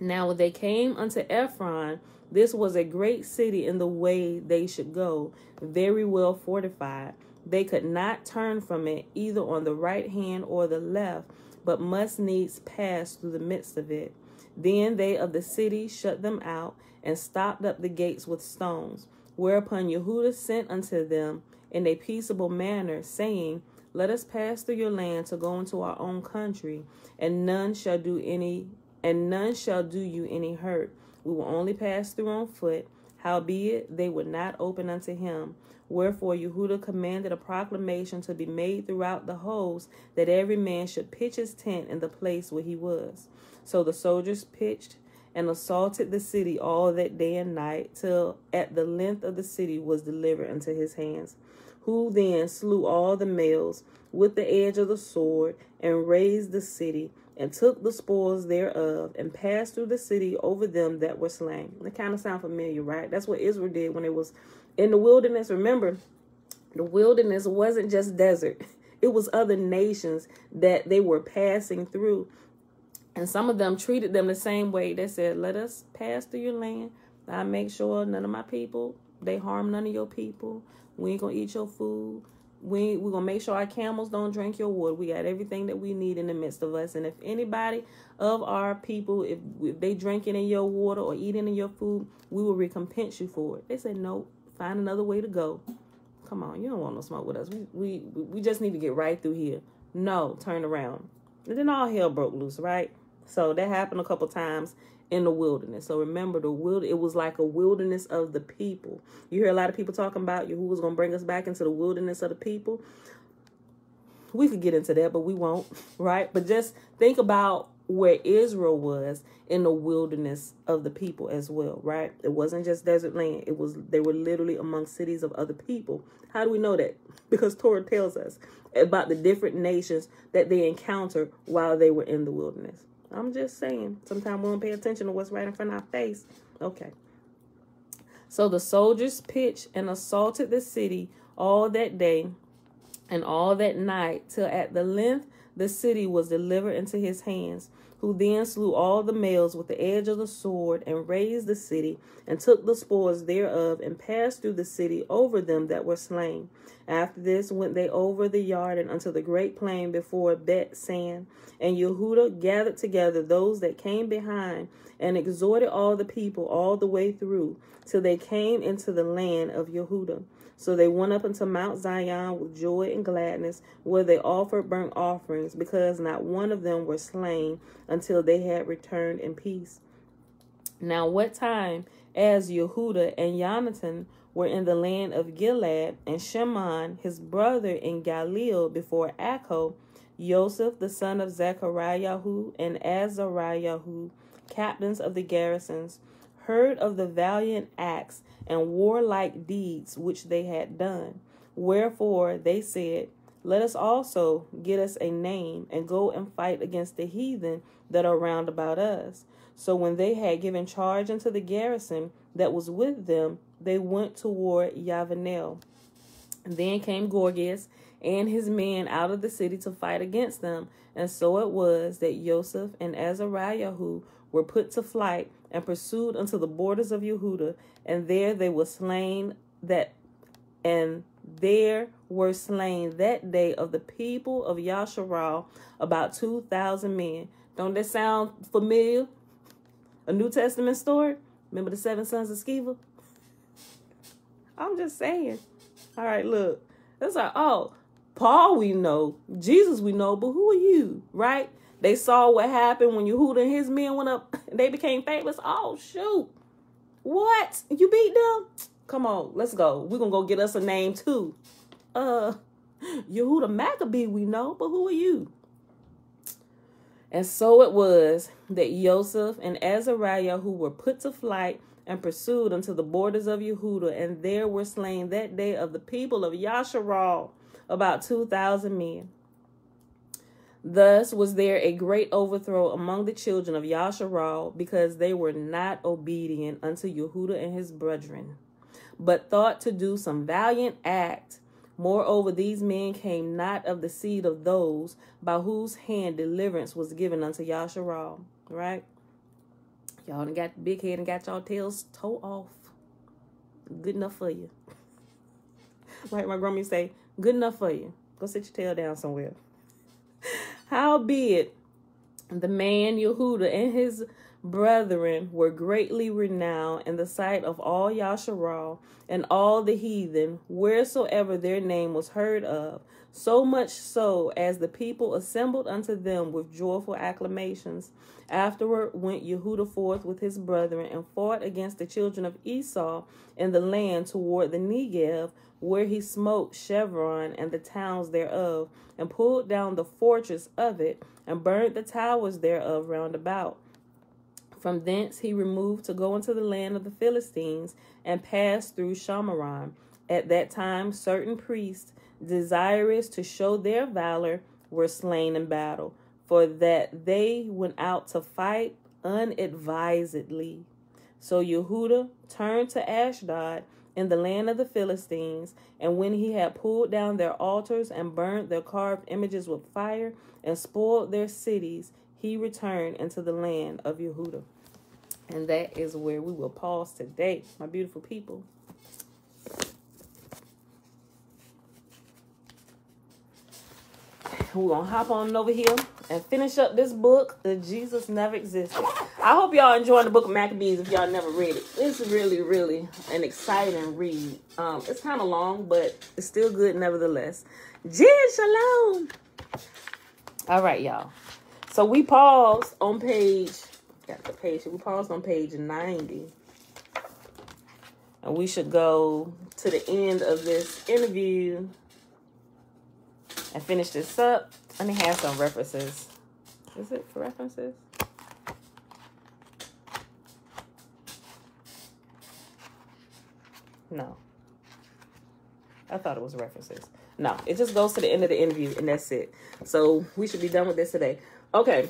Now when they came unto Ephron, this was a great city in the way they should go, very well fortified. They could not turn from it either on the right hand or the left, but must needs pass through the midst of it. Then they of the city shut them out and stopped up the gates with stones. Whereupon Yehuda sent unto them in a peaceable manner, saying, Let us pass through your land to go into our own country, and none shall do any and none shall do you any hurt. We will only pass through on foot. Howbeit they would not open unto him. Wherefore Yehuda commanded a proclamation to be made throughout the host that every man should pitch his tent in the place where he was. So the soldiers pitched and assaulted the city all that day and night, till at the length of the city was delivered into his hands. Who then slew all the males with the edge of the sword, and razed the city, and took the spoils thereof, and passed through the city over them that were slain. That kind of sound familiar, right? That's what Israel did when it was in the wilderness. Remember, the wilderness wasn't just desert. It was other nations that they were passing through and some of them treated them the same way. They said, Let us pass through your land. I make sure none of my people, they harm none of your people. We ain't gonna eat your food. We we're gonna make sure our camels don't drink your water. We got everything that we need in the midst of us. And if anybody of our people, if, if they drinking in your water or eating in your food, we will recompense you for it. They said, No, find another way to go. Come on, you don't want no smoke with us. We we we just need to get right through here. No, turn around. And then all hell broke loose, right? So that happened a couple times in the wilderness. So remember the wild it was like a wilderness of the people. You hear a lot of people talking about you who was gonna bring us back into the wilderness of the people. We could get into that, but we won't, right? But just think about where Israel was in the wilderness of the people as well, right? It wasn't just desert land. It was they were literally among cities of other people. How do we know that? Because Torah tells us about the different nations that they encountered while they were in the wilderness. I'm just saying. Sometimes we don't pay attention to what's right in front of our face. Okay. So the soldiers pitched and assaulted the city all that day and all that night till at the length the city was delivered into his hands, who then slew all the males with the edge of the sword and razed the city and took the spoils thereof and passed through the city over them that were slain. After this went they over the Jordan unto the great plain before Bet San. And Yehuda gathered together those that came behind and exhorted all the people all the way through till they came into the land of Yehuda. So they went up into Mount Zion with joy and gladness, where they offered burnt offerings, because not one of them were slain until they had returned in peace. Now, what time as Yehuda and Jonathan were in the land of Gilead, and Shimon, his brother in Galilee, before Acho, Joseph, the son of Zechariah, and Azariah, captains of the garrisons, heard of the valiant acts and warlike deeds which they had done. Wherefore they said, Let us also get us a name and go and fight against the heathen that are round about us. So when they had given charge unto the garrison that was with them, they went toward Yavanel. Then came Gorgias and his men out of the city to fight against them. And so it was that Joseph and Azariah who were put to flight and pursued unto the borders of Yehuda, and there they were slain that and there were slain that day of the people of Yasharal about two thousand men. Don't that sound familiar? A New Testament story? Remember the seven sons of Sceva? I'm just saying. All right, look. It's like, oh, Paul we know, Jesus we know, but who are you? Right? They saw what happened when Yehuda and his men went up they became famous. Oh shoot. What? You beat them? Come on, let's go. We're gonna go get us a name too. Uh Yehuda Maccabee we know, but who are you? And so it was that Joseph and Azariah, who were put to flight and pursued unto the borders of Yehuda, and there were slain that day of the people of Yasharal about two thousand men. Thus was there a great overthrow among the children of Yasharal, because they were not obedient unto Yehuda and his brethren, but thought to do some valiant act. Moreover, these men came not of the seed of those by whose hand deliverance was given unto Yasharal. Right? Y'all done got big head and got y'all tails toe off. Good enough for you. like my grandma say, good enough for you. Go sit your tail down somewhere. Howbeit, the man Yehuda and his brethren were greatly renowned in the sight of all Yasharal and all the heathen, wheresoever their name was heard of, so much so as the people assembled unto them with joyful acclamations. Afterward went Yehuda forth with his brethren and fought against the children of Esau in the land toward the Negev, where he smote Chevron and the towns thereof, and pulled down the fortress of it, and burned the towers thereof round about. From thence he removed to go into the land of the Philistines, and passed through Shamaron. At that time certain priests desirous to show their valor, were slain in battle, for that they went out to fight unadvisedly. So Yehuda turned to Ashdod in the land of the Philistines, and when he had pulled down their altars and burnt their carved images with fire and spoiled their cities, he returned into the land of Yehuda. And that is where we will pause today, my beautiful people. We're going to hop on over here and finish up this book, The Jesus Never Existed. I hope y'all enjoying the book of Maccabees if y'all never read it. It's really, really an exciting read. Um, it's kind of long, but it's still good nevertheless. Jin Shalom. All right, y'all. So we paused on page, got the page, we paused on page 90. And we should go to the end of this interview and finish this up. Let me have some references. Is it for references? No. I thought it was references. No, it just goes to the end of the interview and that's it. So we should be done with this today. Okay.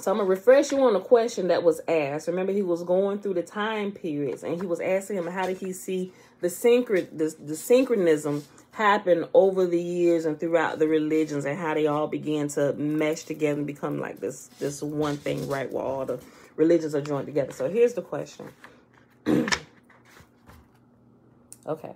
So I'm going to refresh you on a question that was asked. Remember, he was going through the time periods and he was asking him how did he see the, synchro- the, the synchronism happen over the years and throughout the religions and how they all began to mesh together and become like this this one thing right where all the religions are joined together. So here's the question. Okay.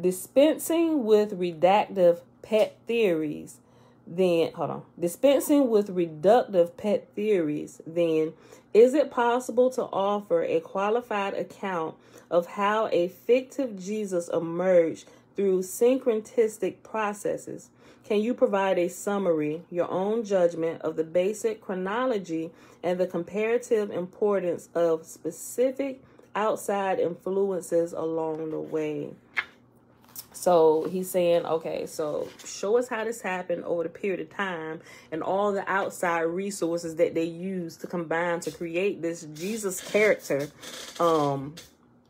Dispensing with reductive pet theories then hold on. Dispensing with reductive pet theories then is it possible to offer a qualified account of how a fictive jesus emerged through synchronistic processes. Can you provide a summary, your own judgment of the basic chronology and the comparative importance of specific outside influences along the way? So he's saying, okay, so show us how this happened over the period of time and all the outside resources that they used to combine to create this Jesus character um,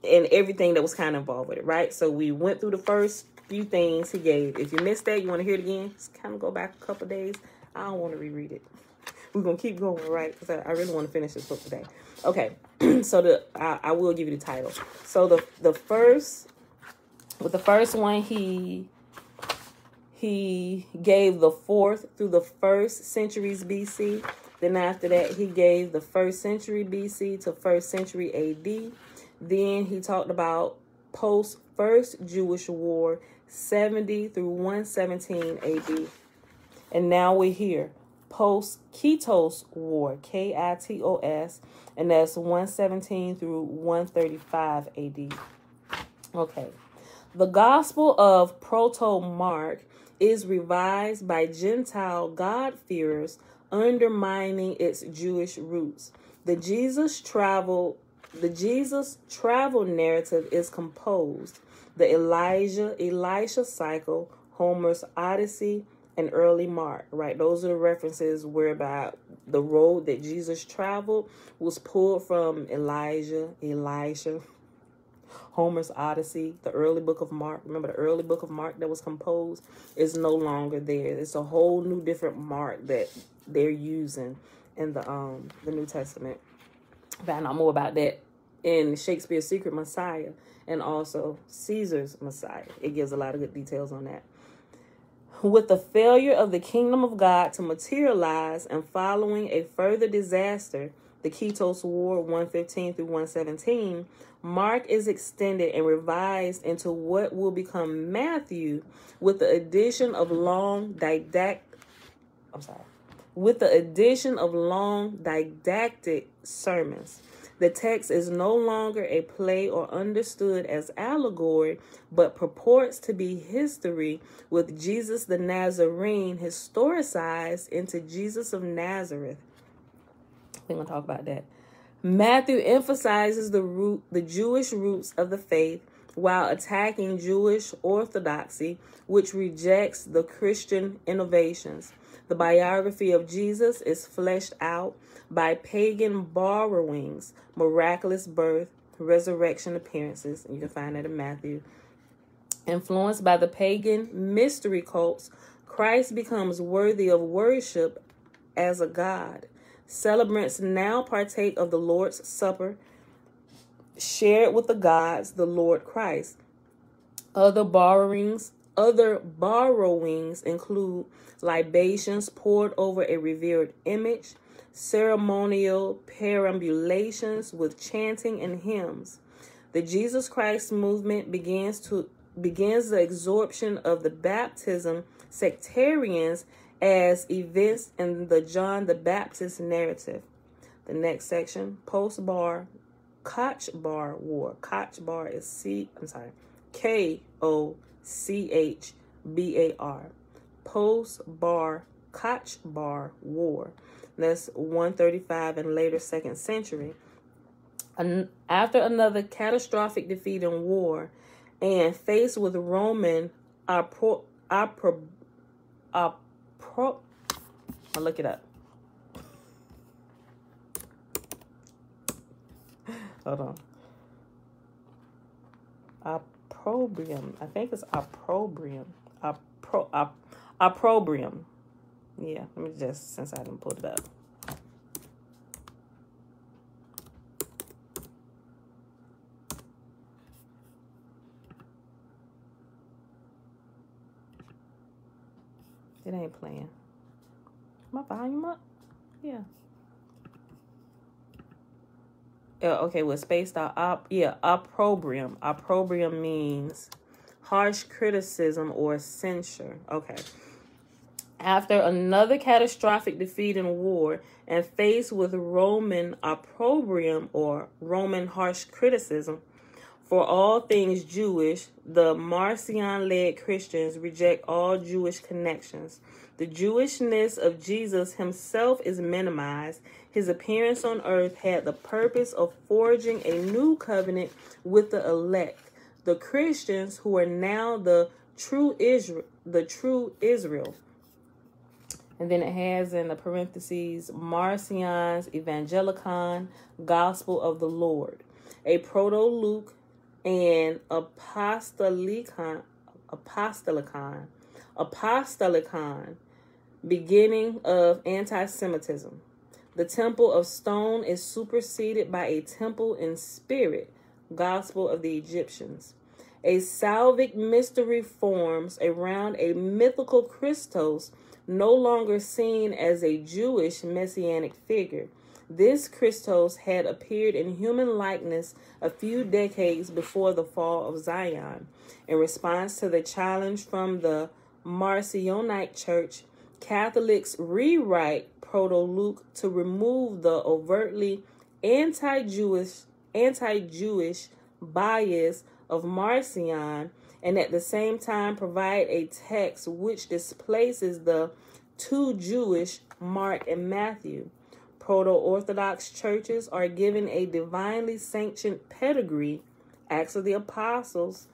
and everything that was kind of involved with it, right? So we went through the first few things he gave. If you missed that, you want to hear it again, just kind of go back a couple days. I don't want to reread it. We're going to keep going, right? Because I, I, really want to finish this book today. Okay, so the I, I will give you the title. So the the first, with the first one, he He gave the fourth through the first centuries BC. Then after that, he gave the first century BC to first century AD. Then he talked about post first Jewish war, 70 through 117 AD. And now we're here, post Kitos War, K I T O S, and that's 117 through 135 AD. Okay. The Gospel of Proto Mark is revised by Gentile God-fearers undermining its Jewish roots. The Jesus travel the Jesus travel narrative is composed. The Elijah Elisha cycle, Homer's Odyssey, and early Mark, right? Those are the references whereby the road that Jesus traveled was pulled from Elijah, Elisha, Homer's Odyssey, the early book of Mark. Remember the early book of Mark that was composed is no longer there. It's a whole new different Mark that they're using in the um the New Testament. Find out more about that in Shakespeare's Secret Messiah and also Caesar's Messiah. It gives a lot of good details on that. With the failure of the kingdom of God to materialize and following a further disaster, the Kitos War 115 through 117, Mark is extended and revised into what will become Matthew with the addition of long didactic I'm sorry. With the addition of long didactic sermons. The text is no longer a play or understood as allegory, but purports to be history with Jesus the Nazarene historicized into Jesus of Nazareth. We're going to talk about that. Matthew emphasizes the root, the Jewish roots of the faith while attacking Jewish orthodoxy, which rejects the Christian innovations. The biography of Jesus is fleshed out by pagan borrowings, miraculous birth, resurrection appearances, you can find that in Matthew. Influenced by the pagan mystery cults, Christ becomes worthy of worship as a God. Celebrants now partake of the Lord's Supper, shared with the gods, the Lord Christ. Other borrowings, other borrowings include libations poured over a revered image, ceremonial perambulations with chanting and hymns. The Jesus Christ movement begins to begins the absorption of the baptism sectarians as events in the John the Baptist narrative. The next section, post bar, Koch bar war. Koch bar is C I'm sorry, K O C H B A R. Post bar Koch bar war. That's 135 and later second century. After another catastrophic defeat in war and faced with Roman appro, appro, appro, I'll look it up. Hold on. Opprobrium. I think it's opprobrium. Oppro, op, opprobrium. Yeah, let me just, since I didn't put it up. It ain't playing. My volume up? Yeah. Yeah, Uh, okay, well, spaced out. Op, yeah, opprobrium. Opprobrium means harsh criticism or censure. Okay. After another catastrophic defeat in war and faced with Roman opprobrium or Roman harsh criticism for all things Jewish, the Marcion led Christians reject all Jewish connections. The Jewishness of Jesus himself is minimized. His appearance on earth had the purpose of forging a new covenant with the elect, the Christians who are now the true Israel, the true Israel. And then it has in the parentheses Marcion's Evangelicon, Gospel of the Lord, a Proto Luke and Apostolicon, Apostolicon, Apostolicon, beginning of anti Semitism. The temple of stone is superseded by a temple in spirit, Gospel of the Egyptians. A salvic mystery forms around a mythical Christos, no longer seen as a Jewish messianic figure. This Christos had appeared in human likeness a few decades before the fall of Zion. In response to the challenge from the Marcionite Church, Catholics rewrite Proto Luke to remove the overtly anti-Jewish anti-Jewish bias of Marcion and at the same time provide a text which displaces the two Jewish Mark and Matthew. Proto Orthodox churches are given a divinely sanctioned pedigree, Acts of the Apostles,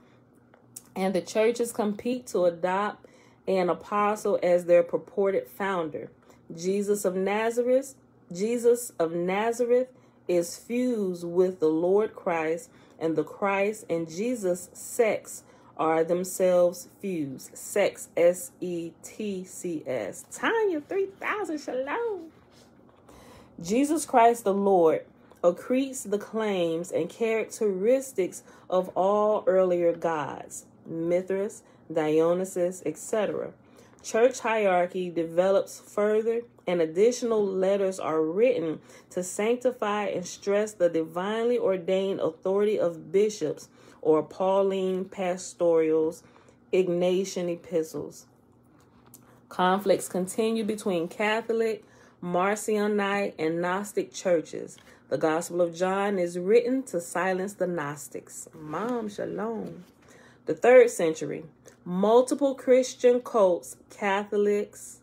and the churches compete to adopt an apostle as their purported founder. Jesus of Nazareth, Jesus of Nazareth is fused with the Lord Christ, and the Christ and Jesus sects are themselves fused. Sects, S E T C S. Tanya 3000 Shalom. Jesus Christ the Lord accretes the claims and characteristics of all earlier gods, Mithras, Dionysus, etc. Church hierarchy develops further, and additional letters are written to sanctify and stress the divinely ordained authority of bishops or Pauline pastorals, Ignatian epistles. Conflicts continue between Catholic, Marcionite, and Gnostic churches. The Gospel of John is written to silence the Gnostics. Mom, shalom. The third century, multiple Christian cults, Catholics,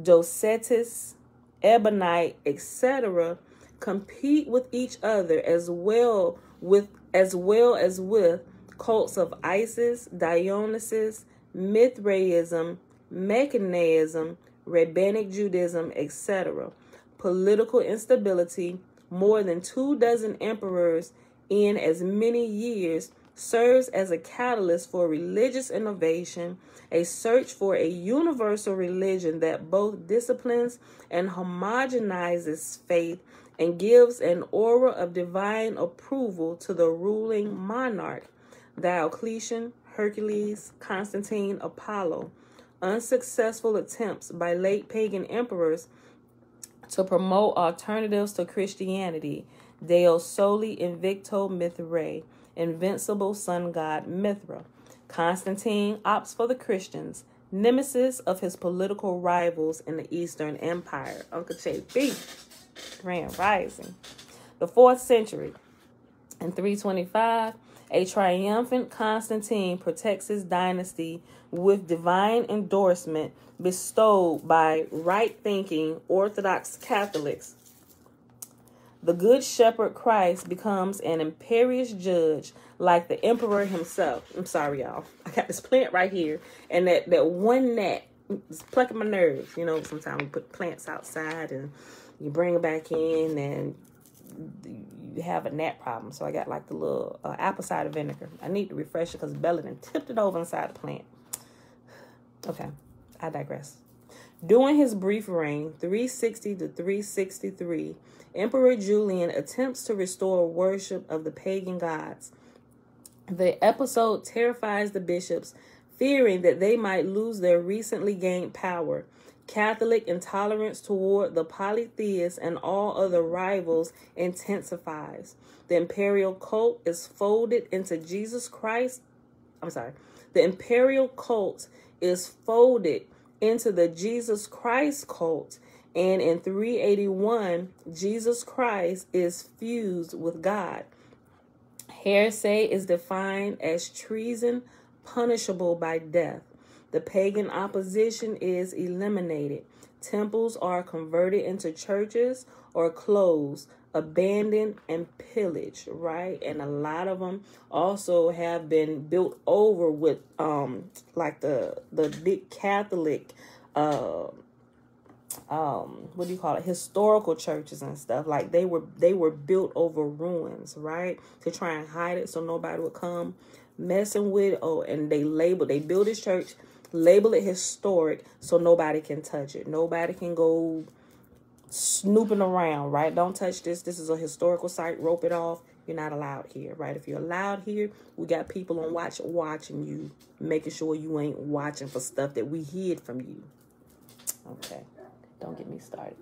Docetists, Ebonite, etc., compete with each other as well with as well as with cults of Isis, Dionysus, Mithraism, Manichaeism, Rabbinic Judaism, etc. Political instability, more than two dozen emperors in as many years serves as a catalyst for religious innovation, a search for a universal religion that both disciplines and homogenizes faith and gives an aura of divine approval to the ruling monarch, Diocletian, Hercules, Constantine, Apollo. Unsuccessful attempts by late pagan emperors to promote alternatives to Christianity, Deo Soli Invicto Mithrae invincible sun god Mithra. Constantine opts for the Christians, nemesis of his political rivals in the Eastern Empire. Uncle JB, Grand Rising. The fourth century. In 325, a triumphant Constantine protects his dynasty with divine endorsement bestowed by right thinking Orthodox Catholics the Good Shepherd Christ becomes an imperious judge like the emperor himself. I'm sorry, y'all. I got this plant right here, and that, that one gnat is plucking my nerves. You know, sometimes we put plants outside and you bring them back in, and you have a gnat problem. So I got like the little uh, apple cider vinegar. I need to refresh it because Bella tipped it over inside the plant. Okay, I digress. During his brief reign, 360 to 363, Emperor Julian attempts to restore worship of the pagan gods. The episode terrifies the bishops, fearing that they might lose their recently gained power. Catholic intolerance toward the polytheists and all other rivals intensifies. The imperial cult is folded into Jesus Christ. I'm sorry. The imperial cult is folded into the Jesus Christ cult and in 381, Jesus Christ is fused with God. Heresy is defined as treason punishable by death. The pagan opposition is eliminated. Temples are converted into churches or closed, abandoned, and pillaged, right? And a lot of them also have been built over with um like the the big Catholic uh um what do you call it historical churches and stuff. Like they were they were built over ruins right? To try and hide it so nobody would come messing with oh and they label they build this church label it historic so nobody can touch it. Nobody can go snooping around right? Don't touch this. This is a historical site. Rope it off. You're not allowed here, right? If you're allowed here, we got people on watch watching you, making sure you ain't watching for stuff that we hid from you. Okay, don't get me started.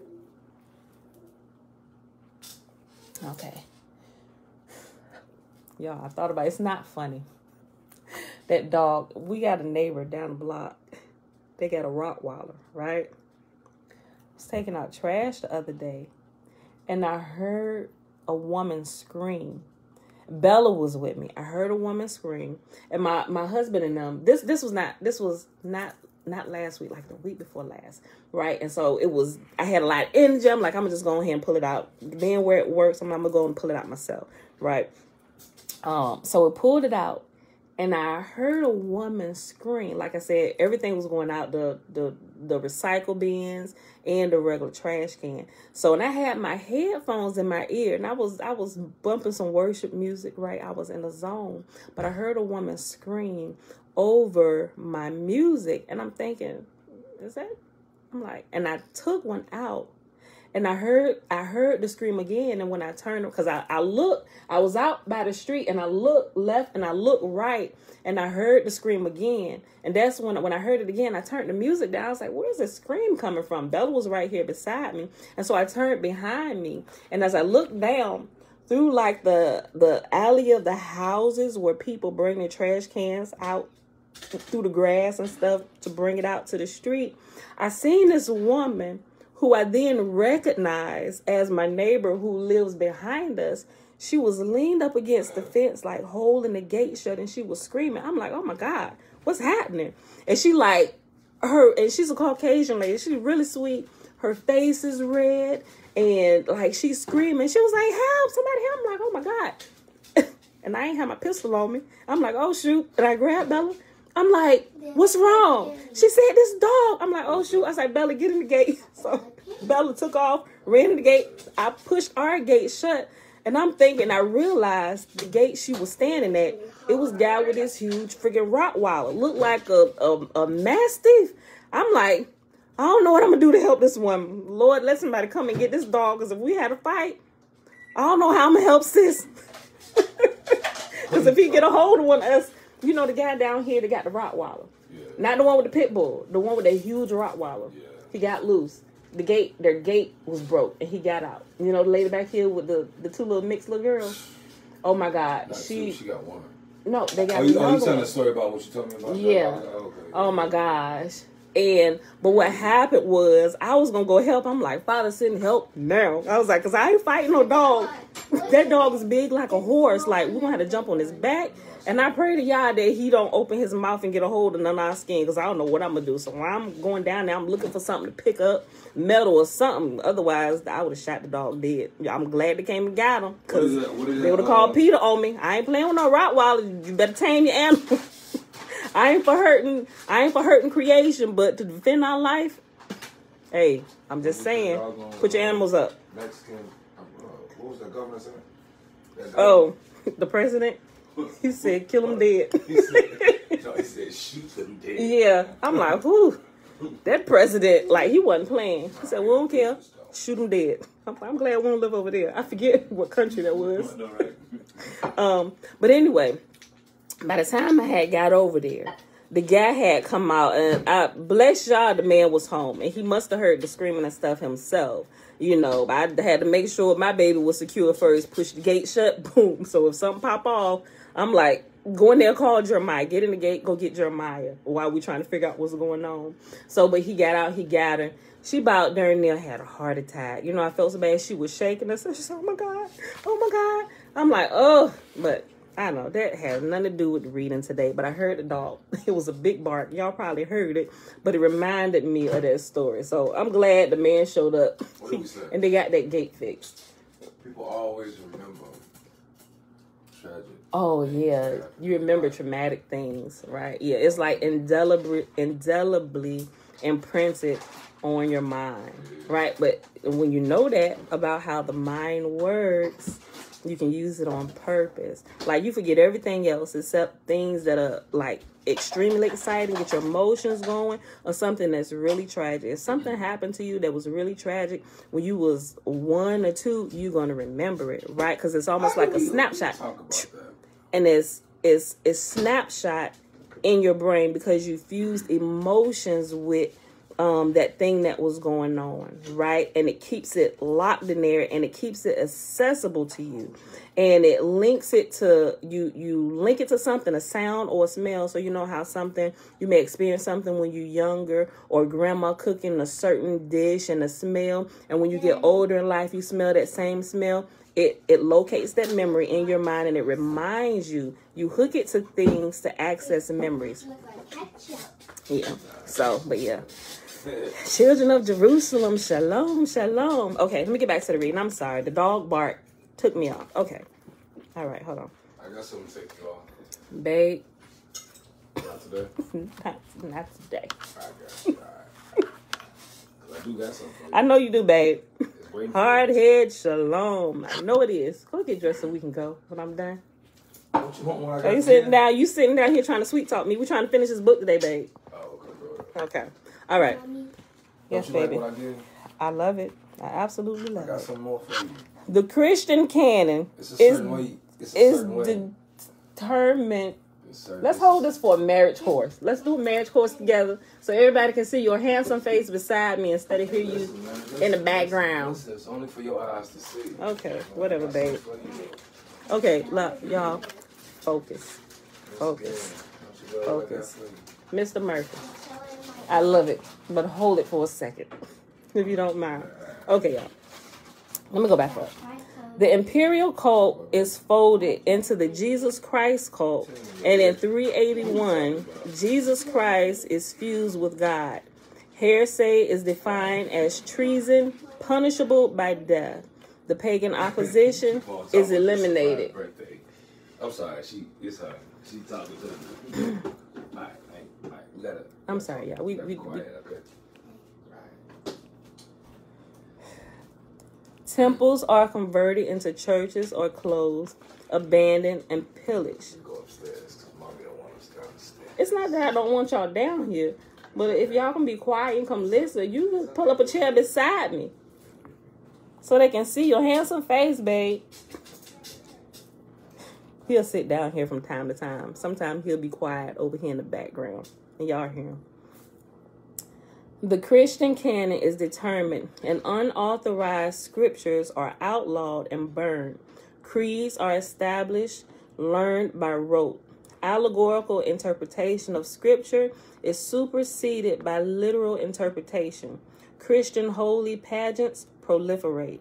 Okay. Y'all, I thought about it. It's not funny. That dog, we got a neighbor down the block. They got a Rottweiler, right? I was taking out trash the other day and I heard a woman scream. Bella was with me. I heard a woman scream. And my, my husband and them, this this was not this was not not last week, like the week before last, right? And so it was, I had a lot of energy. I'm like, I'm just go ahead and pull it out. Then where it works, I'm, I'm gonna go and pull it out myself, right? Um, so we pulled it out, and I heard a woman scream. Like I said, everything was going out the the the recycle bins and the regular trash can. So and I had my headphones in my ear, and I was I was bumping some worship music. Right, I was in the zone, but I heard a woman scream over my music, and I'm thinking, is that? I'm like, and I took one out and I heard I heard the scream again. And when I turned, because I, I looked, I was out by the street and I looked left and I looked right and I heard the scream again. And that's when when I heard it again, I turned the music down. I was like, where's this scream coming from? Bella was right here beside me. And so I turned behind me. And as I looked down, through like the the alley of the houses where people bring their trash cans out through the grass and stuff to bring it out to the street. I seen this woman who I then recognized as my neighbor who lives behind us. She was leaned up against the fence, like holding the gate shut, and she was screaming. I'm like, oh my God, what's happening? And she like her, and she's a Caucasian lady. She's really sweet. Her face is red, and like she's screaming. She was like, help, somebody help. I'm like, oh my God. and I ain't have my pistol on me. I'm like, oh shoot. And I grabbed Bella. I'm like, what's wrong? She said, this dog. I'm like, oh, shoot. I said, Bella, get in the gate. So Bella took off, ran in the gate. I pushed our gate shut. And I'm thinking, I realized the gate she was standing at, it was guy with this huge freaking Rottweiler. Looked like a, a, a Mastiff. I'm like, I don't know what I'm going to do to help this woman. Lord, let somebody come and get this dog. Because if we had a fight, I don't know how I'm going to help sis. Because if he get a hold of one of us, you know the guy down here that got the Rottweiler. Yeah. Not the one with the pit bull. The one with the huge Rottweiler. Yeah. He got loose. The gate, their gate was broke, and he got out. You know the lady back here with the the two little mixed little girls. Oh my God, Not she two, she got one. No, they got. Oh, you, oh, you telling a story about what you told me about? Yeah. Oh, okay. oh my gosh. And but what happened was I was gonna go help. I'm like, Father, send help now. I was like, cause I ain't fighting no dog. that dog is big like a horse. Like we're gonna have to jump on his back. And I pray to y'all that he don't open his mouth and get a hold of none of our skin because I don't know what I'm gonna do. So when I'm going down there, I'm looking for something to pick up, metal or something. Otherwise, I would have shot the dog dead. I'm glad they came and got him because they would have called PETA on me. I ain't playing with no Rottweiler. You better tame your animal. I ain't for hurting. I ain't for hurting creation, but to defend our life. Hey, I'm just saying. Put your animals up. Mexican. Uh, what was that governor saying? Oh, the president. He said, "Kill him dead." he, said, no, he said, "Shoot them dead." Yeah, I'm like, whoo. That president, like, he wasn't playing. He said, "We don't care. Shoot him dead." I'm, I'm glad we don't live over there. I forget what country that was. Um, but anyway, by the time I had got over there, the guy had come out and I bless y'all the man was home and he must have heard the screaming and stuff himself. You know, I had to make sure my baby was secure first, push the gate shut, boom. So if something pop off, I'm like, go in there, call Jeremiah, get in the gate, go get Jeremiah while we trying to figure out what's going on. So, but he got out, he got her. She about during there had a heart attack. You know, I felt so bad. She was shaking. I said, oh my God, oh my God. I'm like, oh, but I know that has nothing to do with reading today, but I heard the dog. It was a big bark. Y'all probably heard it, but it reminded me of that story. So I'm glad the man showed up and they got that gate fixed. People always remember tragic. Oh yeah, you remember traumatic things, right? Yeah, it's like indelibly, indelibly imprinted on your mind, right? But when you know that about how the mind works, you can use it on purpose. Like you forget everything else except things that are like extremely exciting, get your emotions going, or something that's really tragic. If something happened to you that was really tragic when you was one or two, you're gonna remember it, right? Because it's almost like a snapshot, Talk about that. and it's it's it's snapshot in your brain because you fused emotions with um, that thing that was going on, right? And it keeps it locked in there and it keeps it accessible to you. And it links it to you you link it to something, a sound or a smell. So you know how something you may experience something when you're younger or grandma cooking a certain dish and a smell. And when you get older in life, you smell that same smell. It it locates that memory in your mind and it reminds you. You hook it to things to access memories. Look like ketchup. Yeah. So, but yeah. Children of Jerusalem, shalom, shalom. Okay, let me get back to the reading. I'm sorry. The dog bark took me off. Okay. All right, hold on. I got something to take you off. Babe, Not today. not, not today. I got you. All right. I do got something. I know you do, babe. Hard head, shalom. I know it is. Go get dressed so we can go when I'm done. What you want when I Are you sitting down? You sitting down here trying to sweet talk me. We're trying to finish this book today, babe. Oh, okay, bro. Okay. All right. Mommy, Yes, Don't you baby. like what I did? I love it. I absolutely love I love got it. some more for you. The Christian canon It's a certain is way. Is determined. Let's hold this for a marriage course. Let's do a marriage course together so everybody can see your handsome face beside me instead of hear you. Listen, man, listen, in the background. Listen, it's only for your eyes to see. Okay, whatever, I babe. Okay, look, y'all, focus. Focus. again. Don't you love what I got Focus. Mr. Murphy. I love it, but hold it for a second, if you don't mind. Okay, y'all. Let me go back up. The imperial cult is folded into the Jesus Christ cult, and in 381, Jesus Christ is fused with God. Heresy is defined as treason, punishable by death. The pagan opposition is eliminated. I'm sorry, she it's her. She talking to me. Alright, alright, we gotta I'm sorry, y'all. We, we, we? Temples are converted into churches or closed, abandoned, and pillaged. We go upstairs mommy don't want us downstairs. It's not that I don't want y'all down here, but if y'all can be quiet and come listen, you can pull up a chair beside me so they can see your handsome face, babe. He'll sit down here from time to time. Sometimes he'll be quiet over here in the background, y'all hear him. The Christian canon is determined, and unauthorized scriptures are outlawed and burned. Creeds are established, learned by rote. Allegorical interpretation of scripture is superseded by literal interpretation. Christian holy pageants proliferate.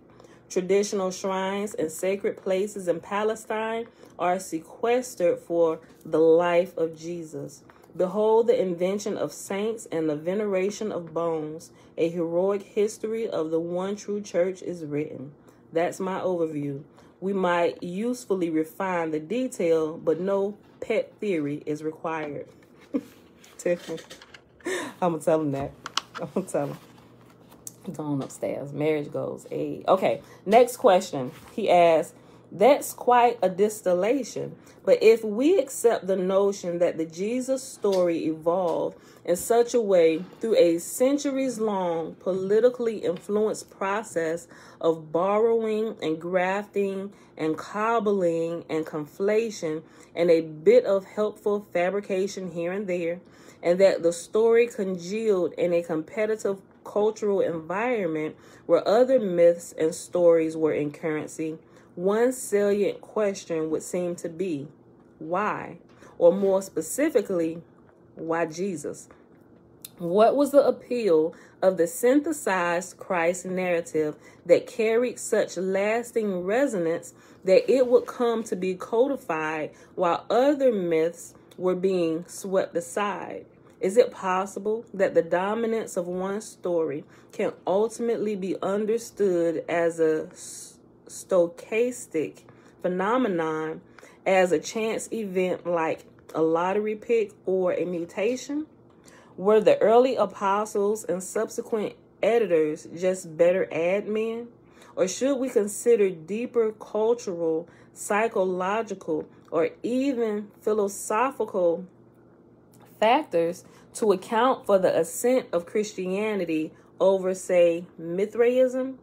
Traditional shrines and sacred places in Palestine are sequestered for the life of Jesus. Behold the invention of saints and the veneration of bones. A heroic history of the one true church is written. That's my overview. We might usefully refine the detail, but no pet theory is required. Tiffany, I'm gonna tell him that. I'm gonna tell him. Going upstairs. Marriage goes. Hey. Okay. Next question. He asked, That's quite a distillation. But if we accept the notion that the Jesus story evolved in such a way through a centuries long politically influenced process of borrowing and grafting and cobbling and conflation and a bit of helpful fabrication here and there, and that the story congealed in a competitive cultural environment where other myths and stories were in currency, one salient question would seem to be why? Or more specifically, why Jesus? What was the appeal of the synthesized Christ narrative that carried such lasting resonance that it would come to be codified while other myths were being swept aside? Is it possible that the dominance of one story can ultimately be understood as a stochastic phenomenon, as a chance event like a lottery pick or a mutation? Were the early apostles and subsequent editors just better admin? Or should we consider deeper cultural, psychological, or even philosophical factors to account for the ascent of Christianity over, say, Mithraism?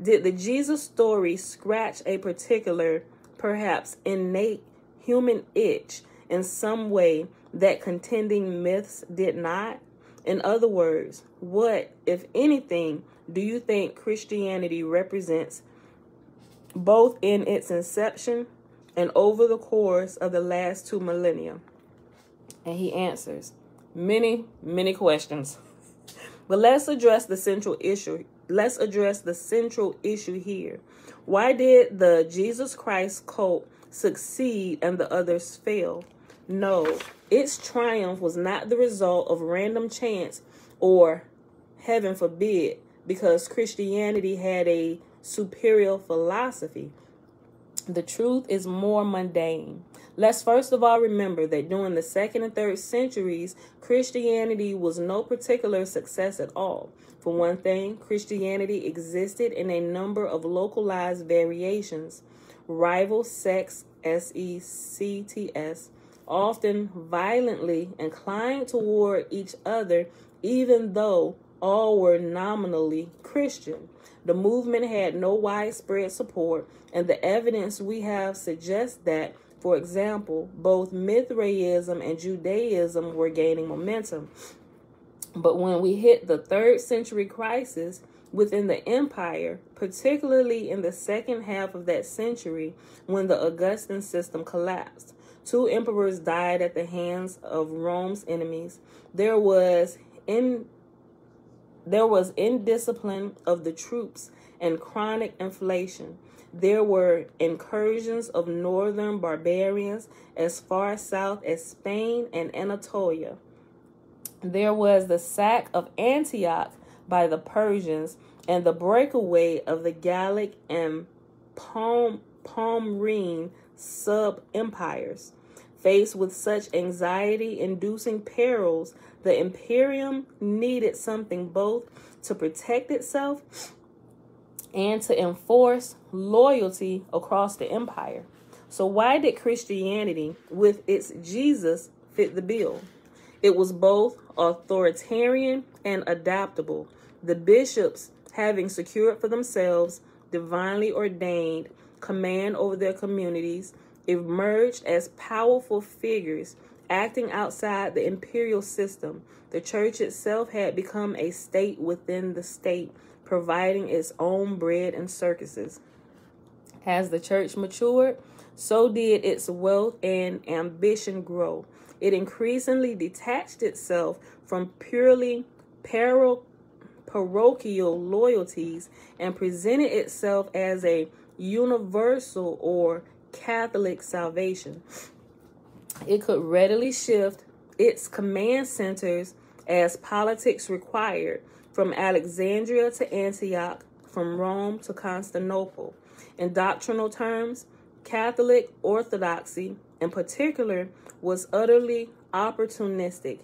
Did the Jesus story scratch a particular, perhaps innate human itch in some way that contending myths did not? In other words, what, if anything, do you think Christianity represents both in its inception and over the course of the last two millennia? And he answers many, many questions. But let's address the central issue. Let's address the central issue here. Why did the Jesus Christ cult succeed and the others fail? No, its triumph was not the result of random chance or, heaven forbid, because Christianity had a superior philosophy. The truth is more mundane. Let's first of all remember that during the second and third centuries, Christianity was no particular success at all. For one thing, Christianity existed in a number of localized variations. Rival sects, S E C T S, often violently inclined toward each other, even though all were nominally Christian. The movement had no widespread support, and the evidence we have suggests that, for example, both Mithraism and Judaism were gaining momentum. But when we hit the third century crisis within the empire, particularly in the second half of that century when the Augustan system collapsed, two emperors died at the hands of Rome's enemies. There was in there was indiscipline of the troops and chronic inflation. There were incursions of northern barbarians as far south as Spain and Anatolia. There was the sack of Antioch by the Persians and the breakaway of the Gallic and Palm, Palmyrene sub empires. Faced with such anxiety inducing perils, the Imperium needed something both to protect itself and to enforce loyalty across the empire. So, why did Christianity, with its Jesus, fit the bill? It was both authoritarian and adaptable. The bishops, having secured for themselves divinely ordained command over their communities, emerged as powerful figures acting outside the imperial system. The church itself had become a state within the state, providing its own bread and circuses. As the church matured, so did its wealth and ambition grow. It increasingly detached itself from purely paro- parochial loyalties and presented itself as a universal or Catholic salvation. It could readily shift its command centers as politics required from Alexandria to Antioch, from Rome to Constantinople. In doctrinal terms, Catholic orthodoxy, in particular, was utterly opportunistic.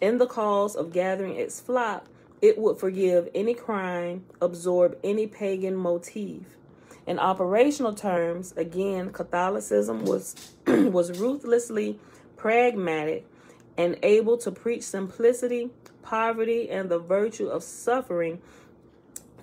In the cause of gathering its flock, it would forgive any crime, absorb any pagan motif. In operational terms, again, Catholicism was was ruthlessly pragmatic and able to preach simplicity, poverty, and the virtue of suffering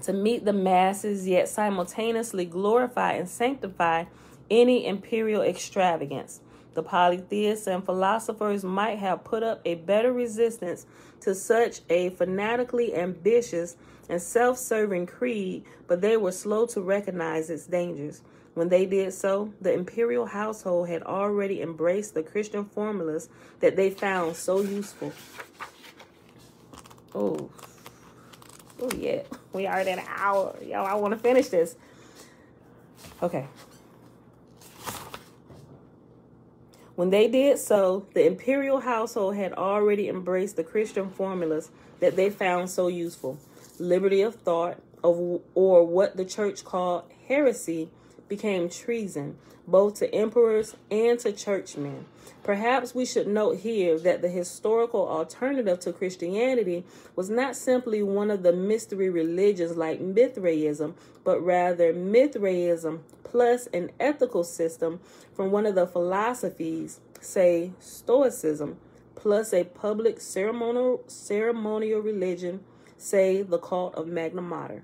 to meet the masses, yet simultaneously glorify and sanctify any imperial extravagance. The polytheists and philosophers might have put up a better resistance to such a fanatically ambitious and self serving creed, but they were slow to recognize its dangers. When they did so, the imperial household had already embraced the Christian formulas that they found so useful. Oh, oh yeah, we are at an hour. Yo, I want to finish this. Okay. When they did so, the imperial household had already embraced the Christian formulas that they found so useful liberty of thought, of, or what the church called heresy, became treason, both to emperors and to churchmen. Perhaps we should note here that the historical alternative to Christianity was not simply one of the mystery religions like Mithraism, but rather Mithraism plus an ethical system from one of the philosophies, say Stoicism, plus a public ceremonial ceremonial religion, say the cult of Magna Mater.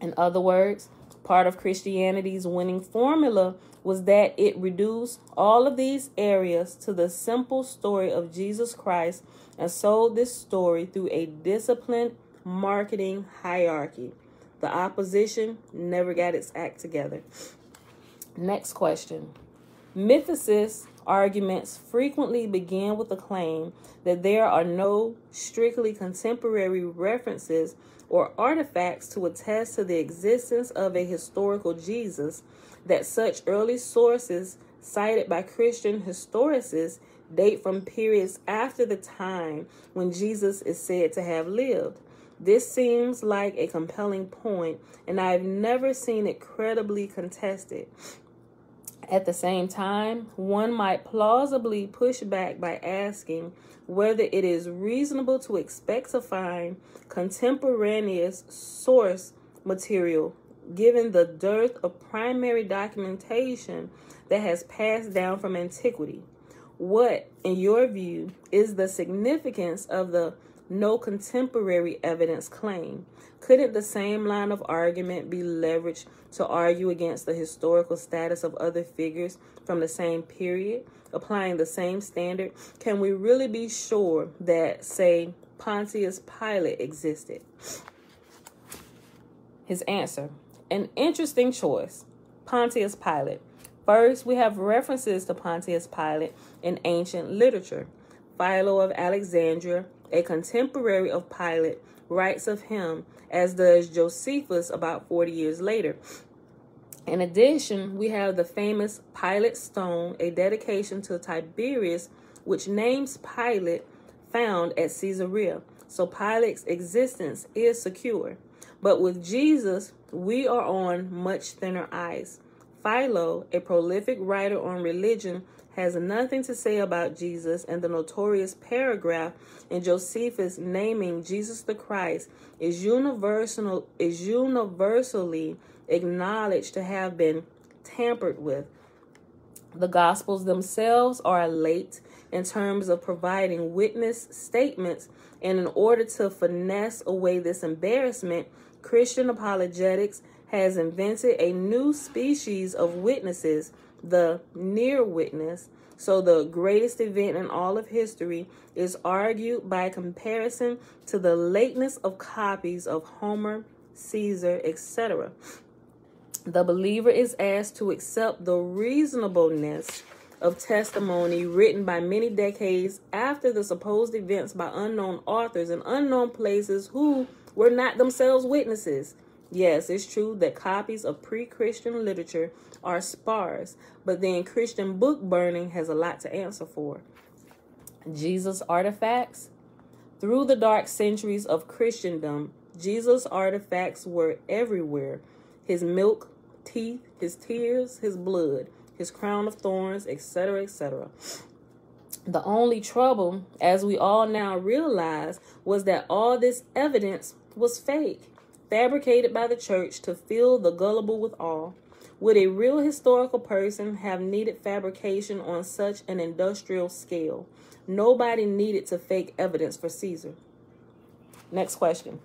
In other words, part of Christianity's winning formula was that it reduced all of these areas to the simple story of Jesus Christ and sold this story through a disciplined marketing hierarchy. The opposition never got its act together. Next question. Mythicists arguments frequently begin with the claim that there are no strictly contemporary references or artifacts to attest to the existence of a historical Jesus, that such early sources cited by Christian historicists date from periods after the time when Jesus is said to have lived. This seems like a compelling point, and I've never seen it credibly contested. At the same time, one might plausibly push back by asking whether it is reasonable to expect to find contemporaneous source material given the dearth of primary documentation that has passed down from antiquity. What, in your view, is the significance of the no contemporary evidence claim? Couldn't the same line of argument be leveraged to argue against the historical status of other figures from the same period, applying the same standard? Can we really be sure that, say, Pontius Pilate existed? His answer An interesting choice. Pontius Pilate. First, we have references to Pontius Pilate in ancient literature. Philo of Alexandria, a contemporary of Pilate, writes of him, as does Josephus about 40 years later. In addition, we have the famous Pilate Stone, a dedication to Tiberius, which names Pilate found at Caesarea. So Pilate's existence is secure. But with Jesus, we are on much thinner ice. Philo, a prolific writer on religion, has nothing to say about Jesus, and the notorious paragraph in Josephus naming Jesus the Christ is universal is universally acknowledged to have been tampered with. The Gospels themselves are late in terms of providing witness statements, and in order to finesse away this embarrassment, Christian apologetics has invented a new species of witnesses the near witness, so the greatest event in all of history, is argued by comparison to the lateness of copies of Homer, Caesar, etc. The believer is asked to accept the reasonableness of testimony written by many decades after the supposed events by unknown authors in unknown places who were not themselves witnesses. Yes, it's true that copies of pre Christian literature are sparse, but then Christian book burning has a lot to answer for. Jesus' artifacts. Through the dark centuries of Christendom, Jesus' artifacts were everywhere his milk, teeth, his tears, his blood, his crown of thorns, etc., etc. The only trouble, as we all now realize, was that all this evidence was fake, fabricated by the church to fill the gullible with awe. Would a real historical person have needed fabrication on such an industrial scale? Nobody needed to fake evidence for Caesar. Next question.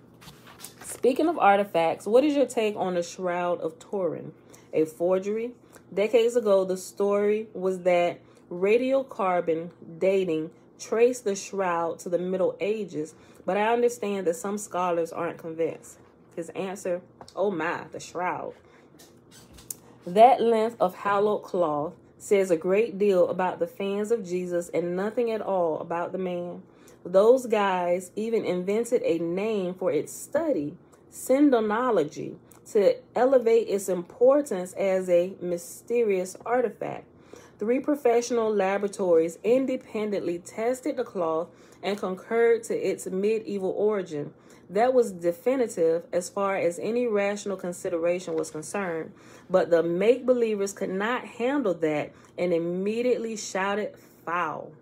Speaking of artifacts, what is your take on the Shroud of Turin? A forgery? Decades ago, the story was that radiocarbon dating traced the shroud to the Middle Ages, but I understand that some scholars aren't convinced. His answer, oh my, the shroud. That length of hallowed cloth says a great deal about the fans of Jesus and nothing at all about the man. Those guys even invented a name for its study, sindonology, to elevate its importance as a mysterious artifact. three professional laboratories independently tested the cloth and concurred to its medieval origin. That was definitive as far as any rational consideration was concerned, but the make believers could not handle that and immediately shouted foul.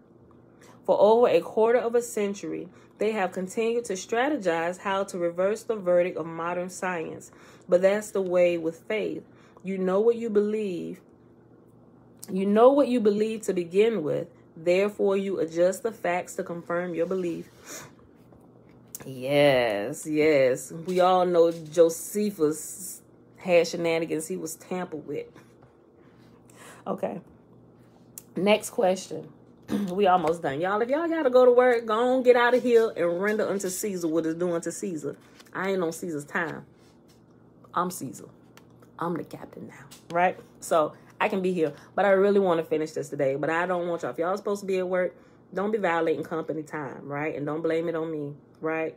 For over a quarter of a century, they have continued to strategize how to reverse the verdict of modern science. But that's the way with faith. You know what you believe. You know what you believe to begin with. Therefore, you adjust the facts to confirm your belief. Yes, yes. We all know Josephus had shenanigans he was tampered with. Okay. Next question. we almost done. Y'all, if y'all gotta go to work, go on, get out of here and render unto Caesar what is due unto Caesar. I ain't on Caesar's time. I'm Caesar. I'm the captain now. Right? So I can be here. But I really want to finish this today. But I don't want y'all. If y'all supposed to be at work, don't be violating company time, right? And don't blame it on me, right?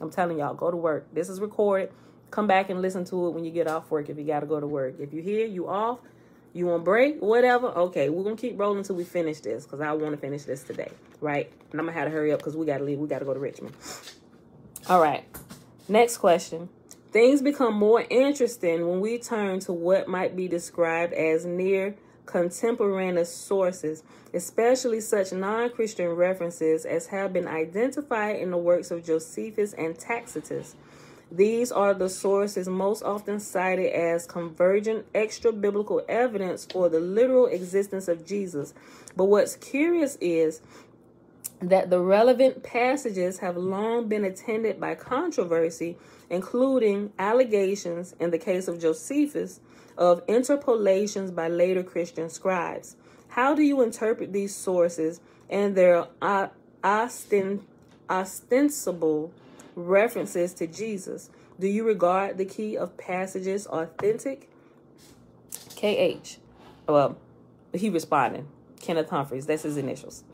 I'm telling y'all, go to work. This is recorded. Come back and listen to it when you get off work if you got to go to work. If you here, you off, you want break, whatever. Okay, we're to keep rolling until we finish this because I want to finish this today, right? And I'm to have to hurry up because we got to leave. We got to go to Richmond. All right. Next question. Things become more interesting when we turn to what might be described as near contemporaneous sources, especially such non Christian references as have been identified in the works of Josephus and Tacitus. These are the sources most often cited as convergent extra biblical evidence for the literal existence of Jesus. But what's curious is that the relevant passages have long been attended by controversy including allegations in the case of Josephus of interpolations by later Christian scribes. How do you interpret these sources and their osten- ostensible references to Jesus? Do you regard the key of passages authentic? KH. Well, he responded. Kenneth Humphreys, that's his initials.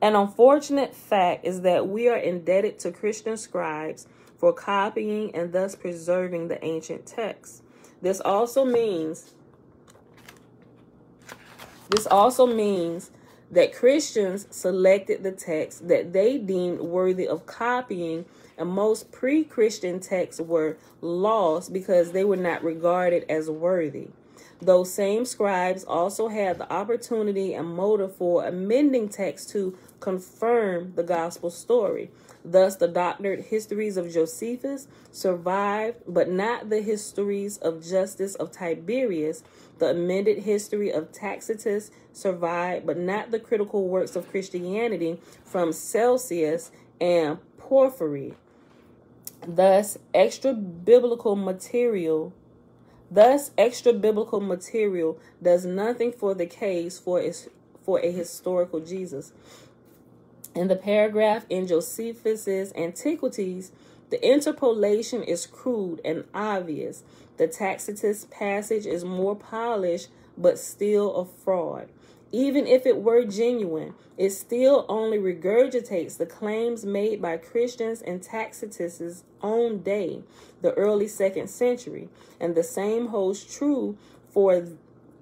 An unfortunate fact is that we are indebted to Christian scribes for copying and thus preserving the ancient texts. This also means this also means that Christians selected the text that they deemed worthy of copying, and most pre Christian texts were lost because they were not regarded as worthy. Those same scribes also had the opportunity and motive for amending texts to confirm the gospel story. Thus, the doctored histories of Josephus survived, but not the histories of Justus of Tiberias. The amended history of Tacitus survived, but not the critical works of Christianity from Celsius and Porphyry. Thus, extra biblical material Thus, extra biblical material does nothing for the case for, for a historical Jesus. In the paragraph in Josephus's Antiquities, the interpolation is crude and obvious. The Tacitus passage is more polished, but still a fraud. Even if it were genuine, it still only regurgitates the claims made by Christians in Tacitus's own day, the early second century, and the same holds true for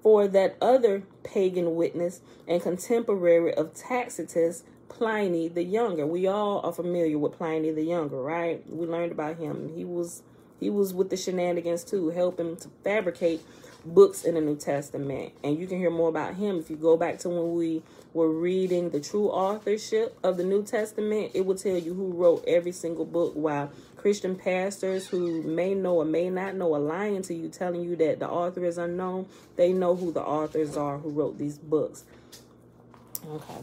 for that other pagan witness and contemporary of Tacitus, Pliny the Younger. We all are familiar with Pliny the Younger, right? We learned about him. He was he was with the shenanigans too, helping to fabricate books in the New Testament. And you can hear more about him if you go back to when we were reading the true authorship of the New Testament. It will tell you who wrote every single book, while Christian pastors who may know or may not know are lying to you, telling you that the author is unknown. They know who the authors are who wrote these books. Okay.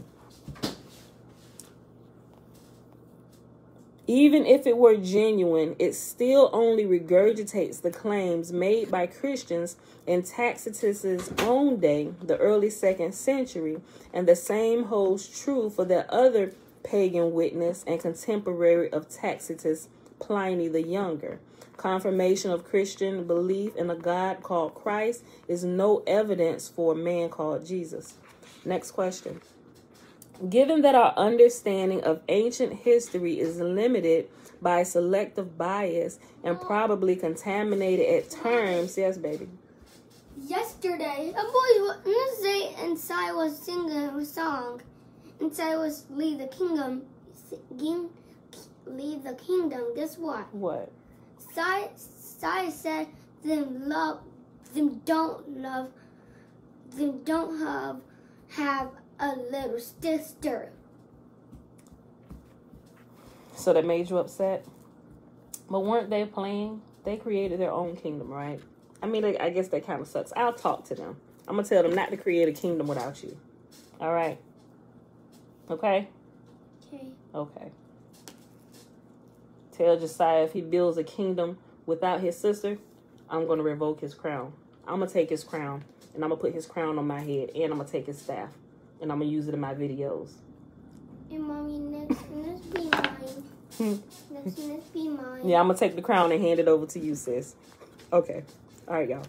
Even if it were genuine, it still only regurgitates the claims made by Christians in Tacitus's own day, the early second century, and the same holds true for the other pagan witness and contemporary of Tacitus, Pliny the Younger. Confirmation of Christian belief in a God called Christ is no evidence for a man called Jesus. Next question. Given that our understanding of ancient history is limited by selective bias and probably contaminated at terms, yes, baby. Yesterday, a boy was Nizay and Sai was singing a song. And Sai was leave the kingdom. Singing, leave the kingdom. Guess what? What? Sai, Sai said them love, them don't love, them don't have have a little sister. So that made you upset? But weren't they playing? They created their own kingdom, right? I mean, I guess that kind of sucks. I'll talk to them. I'm going to tell them not to create a kingdom without you. All right? Okay? Okay. Okay. Tell Josiah if he builds a kingdom without his sister, I'm going to revoke his crown. I'm going to take his crown and I'm going to put his crown on my head and I'm going to take his staff and I'm to use it in my videos. And mommy, next, be mine. Next, be mine. Yeah, I'm to take the crown and hand it over to you, sis. Okay. All right, y'all.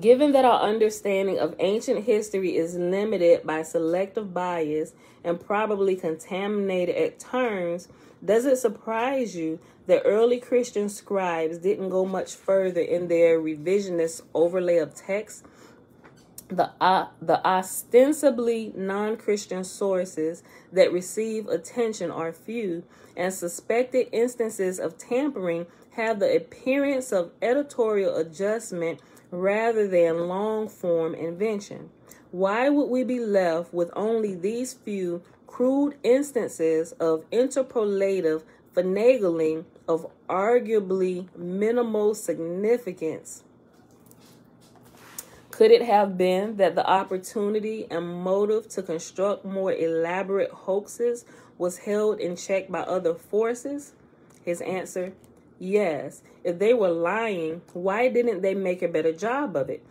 Given that our understanding of ancient history is limited by selective bias and probably contaminated at turns, does it surprise you that early Christian scribes didn't go much further in their revisionist overlay of text? The, uh, the ostensibly non Christian sources that receive attention are few, and suspected instances of tampering have the appearance of editorial adjustment rather than long form invention. Why would we be left with only these few crude instances of interpolative finagling of arguably minimal significance? Could it have been that the opportunity and motive to construct more elaborate hoaxes was held in check by other forces? His answer yes. If they were lying, why didn't they make a better job of it?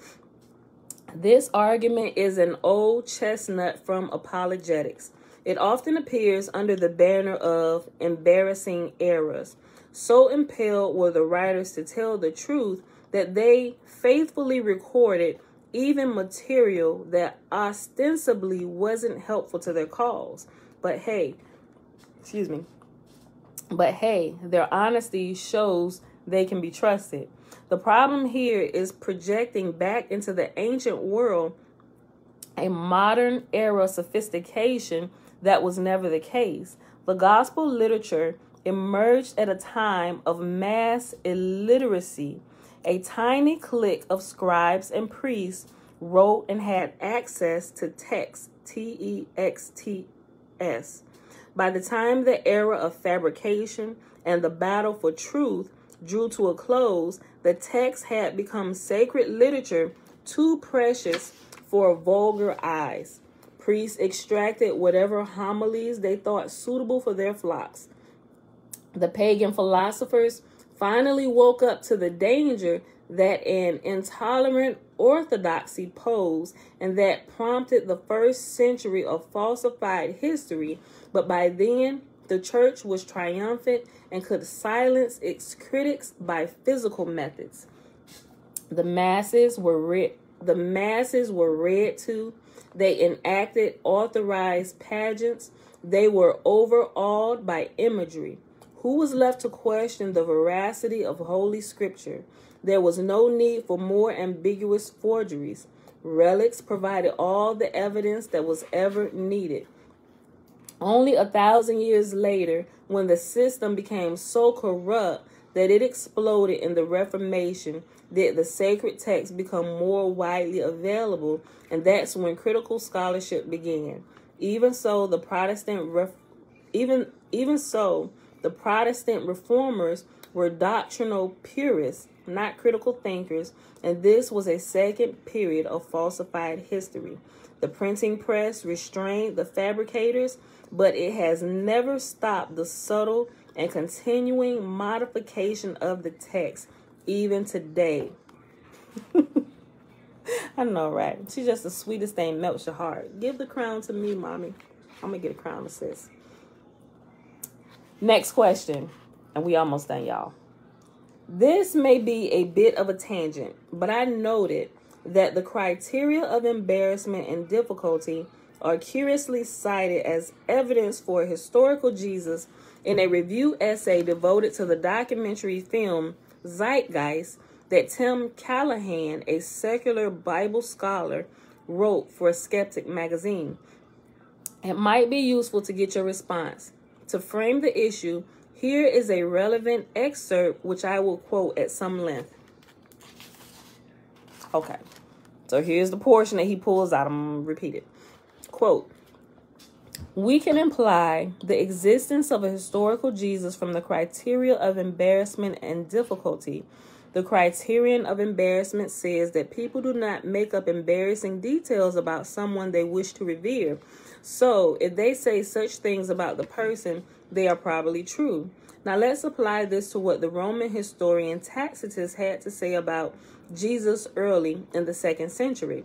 This argument is an old chestnut from apologetics. It often appears under the banner of embarrassing errors. So impelled were the writers to tell the truth that they faithfully recorded even material that ostensibly wasn't helpful to their cause. But hey, excuse me. But hey, their honesty shows they can be trusted. The problem here is projecting back into the ancient world a modern era sophistication that was never the case. The gospel literature emerged at a time of mass illiteracy. A tiny clique of scribes and priests wrote and had access to text, T E X T S. By the time the era of fabrication and the battle for truth drew to a close, the text had become sacred literature too precious for vulgar eyes. Priests extracted whatever homilies they thought suitable for their flocks. The pagan philosophers finally woke up to the danger that an intolerant orthodoxy posed and that prompted the first century of falsified history. But by then, the church was triumphant and could silence its critics by physical methods. The masses were read, the masses were read to. They enacted authorized pageants. They were overawed by imagery. Who was left to question the veracity of Holy Scripture? There was no need for more ambiguous forgeries. Relics provided all the evidence that was ever needed. Only a thousand years later, when the system became so corrupt that it exploded in the Reformation, did the sacred text become more widely available, and that's when critical scholarship began. Even so, the Protestant even even so, the Protestant reformers were doctrinal purists, not critical thinkers, and this was a second period of falsified history. The printing press restrained the fabricators, but it has never stopped the subtle and continuing modification of the text, even today. I know, right? She's just the sweetest thing, melts your heart. Give the crown to me, mommy. I'm gonna get a crown assist. Next question, and we almost done, y'all. This may be a bit of a tangent, but I noted that the criteria of embarrassment and difficulty are curiously cited as evidence for historical Jesus in a review essay devoted to the documentary film Zeitgeist, that Tim Callahan, a secular Bible scholar, wrote for Skeptic magazine. It might be useful to get your response. To frame the issue, here is a relevant excerpt which I will quote at some length. Okay, so here's the portion that he pulls out. I'm going to repeat it. Quote We can imply the existence of a historical Jesus from the criteria of embarrassment and difficulty. The criterion of embarrassment says that people do not make up embarrassing details about someone they wish to revere. So, if they say such things about the person, they are probably true. Now, let's apply this to what the Roman historian Tacitus had to say about Jesus early in the second century.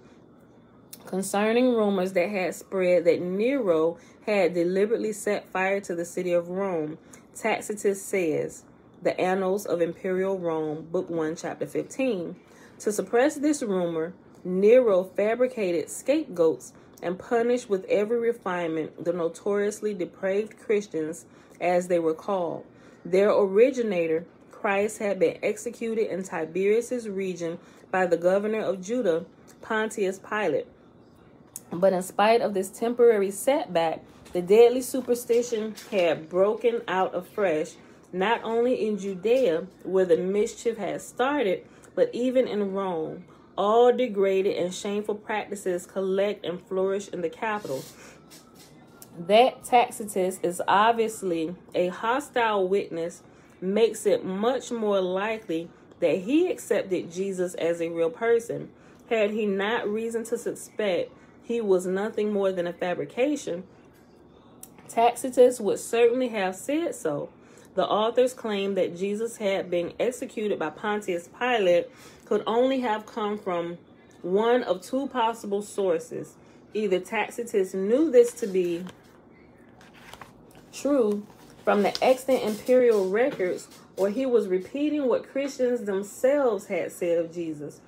Concerning rumors that had spread that Nero had deliberately set fire to the city of Rome, Tacitus says, The Annals of Imperial Rome, Book 1, Chapter 15. To suppress this rumor, Nero fabricated scapegoats and punished with every refinement the notoriously depraved Christians, as they were called. Their originator, Christ, had been executed in Tiberius's region by the governor of Judah, Pontius Pilate. But in spite of this temporary setback, the deadly superstition had broken out afresh, not only in Judea, where the mischief had started, but even in Rome. All degraded and shameful practices collect and flourish in the capital. That Tacitus is obviously a hostile witness makes it much more likely that he accepted Jesus as a real person. Had he not reason to suspect he was nothing more than a fabrication, Tacitus would certainly have said so. The authors claim that Jesus had been executed by Pontius Pilate could only have come from one of two possible sources. Either Tacitus knew this to be true from the extant imperial records, or he was repeating what Christians themselves had said of Jesus.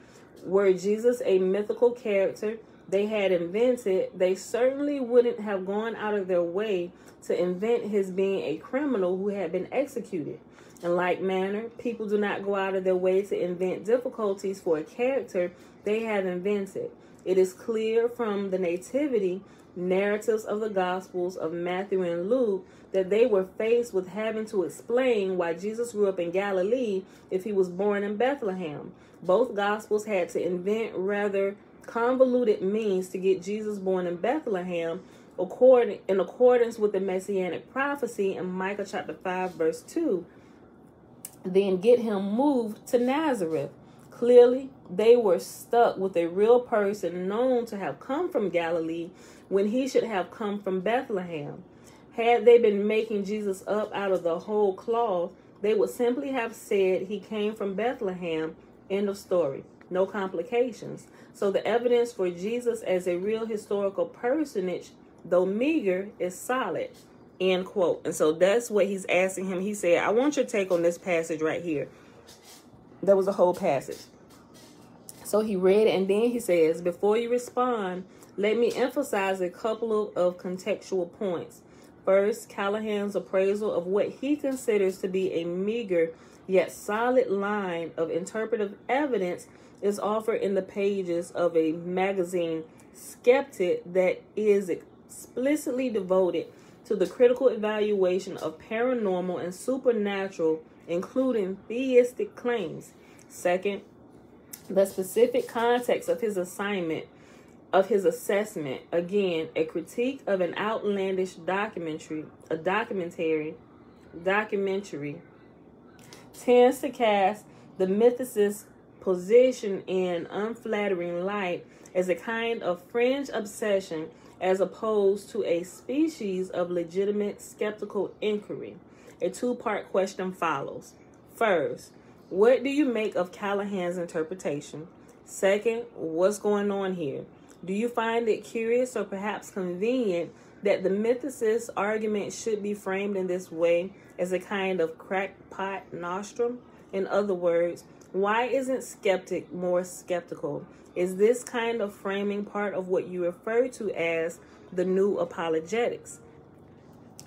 Were Jesus a mythical character they had invented, they certainly wouldn't have gone out of their way to invent his being a criminal who had been executed. In like manner, people do not go out of their way to invent difficulties for a character they have invented. It is clear from the nativity narratives of the Gospels of Matthew and Luke that they were faced with having to explain why Jesus grew up in Galilee if he was born in Bethlehem. Both Gospels had to invent rather convoluted means to get Jesus born in Bethlehem according, in accordance with the messianic prophecy in Micah chapter 5, verse 2. Then get him moved to Nazareth. Clearly, they were stuck with a real person known to have come from Galilee when he should have come from Bethlehem. Had they been making Jesus up out of the whole cloth, they would simply have said he came from Bethlehem. End of story. No complications. So the evidence for Jesus as a real historical personage, though meager, is solid. End quote. And so that's what he's asking him. He said, I want your take on this passage right here. There was a whole passage. So he read it, and then he says, Before you respond, let me emphasize a couple of, of contextual points. First, Callahan's appraisal of what he considers to be a meager yet solid line of interpretive evidence is offered in the pages of a magazine, Skeptic, that is explicitly devoted to the critical evaluation of paranormal and supernatural, including theistic claims. Second, the specific context of his assignment of his assessment. Again, a critique of an outlandish documentary, a documentary, documentary tends to cast the mythicist position in unflattering light as a kind of fringe obsession as opposed to a species of legitimate skeptical inquiry. A two part question follows. First, what do you make of Callahan's interpretation? Second, what's going on here? Do you find it curious or perhaps convenient that the mythicist argument should be framed in this way as a kind of crackpot nostrum? In other words, why isn't skeptic more skeptical? Is this kind of framing part of what you refer to as the new apologetics?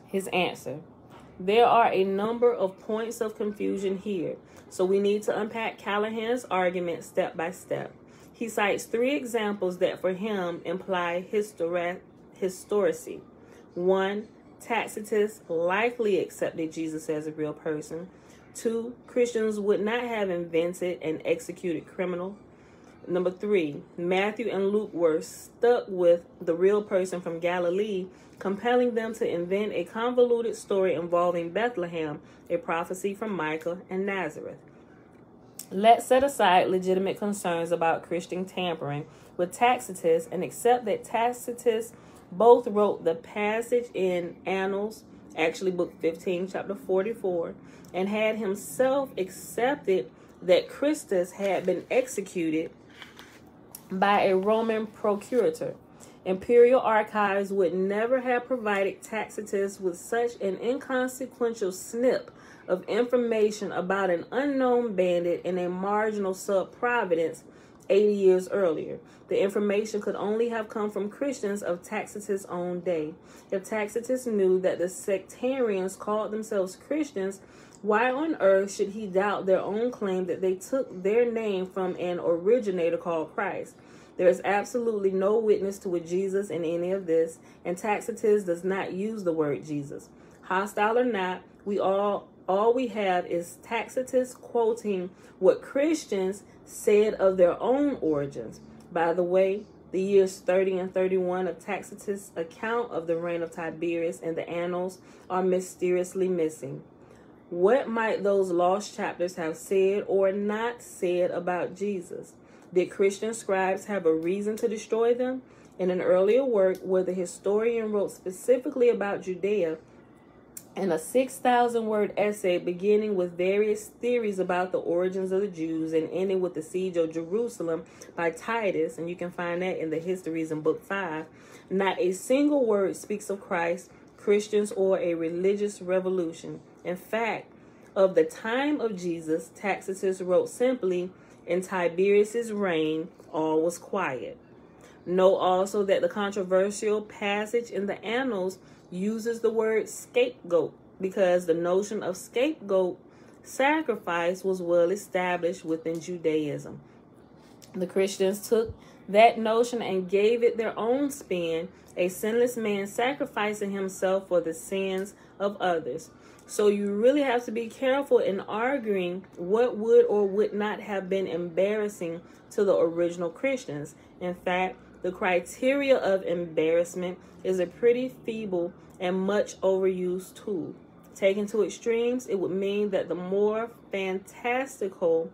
His answer There are a number of points of confusion here, so we need to unpack Callahan's argument step by step. He cites three examples that for him imply histori- historicity. One, Tacitus likely accepted Jesus as a real person. Two, Christians would not have invented and executed criminal. Number three, Matthew and Luke were stuck with the real person from Galilee, compelling them to invent a convoluted story involving Bethlehem, a prophecy from Micah and Nazareth. Let's set aside legitimate concerns about Christian tampering with Tacitus and accept that Tacitus both wrote the passage in Annals, actually, book 15, chapter 44, and had himself accepted that Christus had been executed by a Roman procurator. Imperial archives would never have provided Tacitus with such an inconsequential snip of information about an unknown bandit in a marginal sub providence 80 years earlier. The information could only have come from Christians of Tacitus' own day. If Tacitus knew that the sectarians called themselves Christians, why on earth should he doubt their own claim that they took their name from an originator called Christ? There is absolutely no witness to a Jesus in any of this, and Tacitus does not use the word Jesus. Hostile or not, we all all we have is Tacitus quoting what Christians said of their own origins. By the way, the years 30 and 31 of Tacitus' account of the reign of Tiberius in the annals are mysteriously missing. What might those lost chapters have said or not said about Jesus? Did Christian scribes have a reason to destroy them? In an earlier work where the historian wrote specifically about Judea, in a 6,000 word essay beginning with various theories about the origins of the Jews and ending with the siege of Jerusalem by Titus, and you can find that in the Histories in Book 5, not a single word speaks of Christ, Christians, or a religious revolution. In fact, of the time of Jesus, Tacitus wrote simply, in Tiberius's reign, all was quiet. Know also that the controversial passage in the Annals uses the word scapegoat because the notion of scapegoat sacrifice was well established within Judaism. The Christians took that notion and gave it their own spin, a sinless man sacrificing himself for the sins of others. So you really have to be careful in arguing what would or would not have been embarrassing to the original Christians. In fact, the criteria of embarrassment is a pretty feeble and much overused tool. Taken to extremes, it would mean that the more fantastical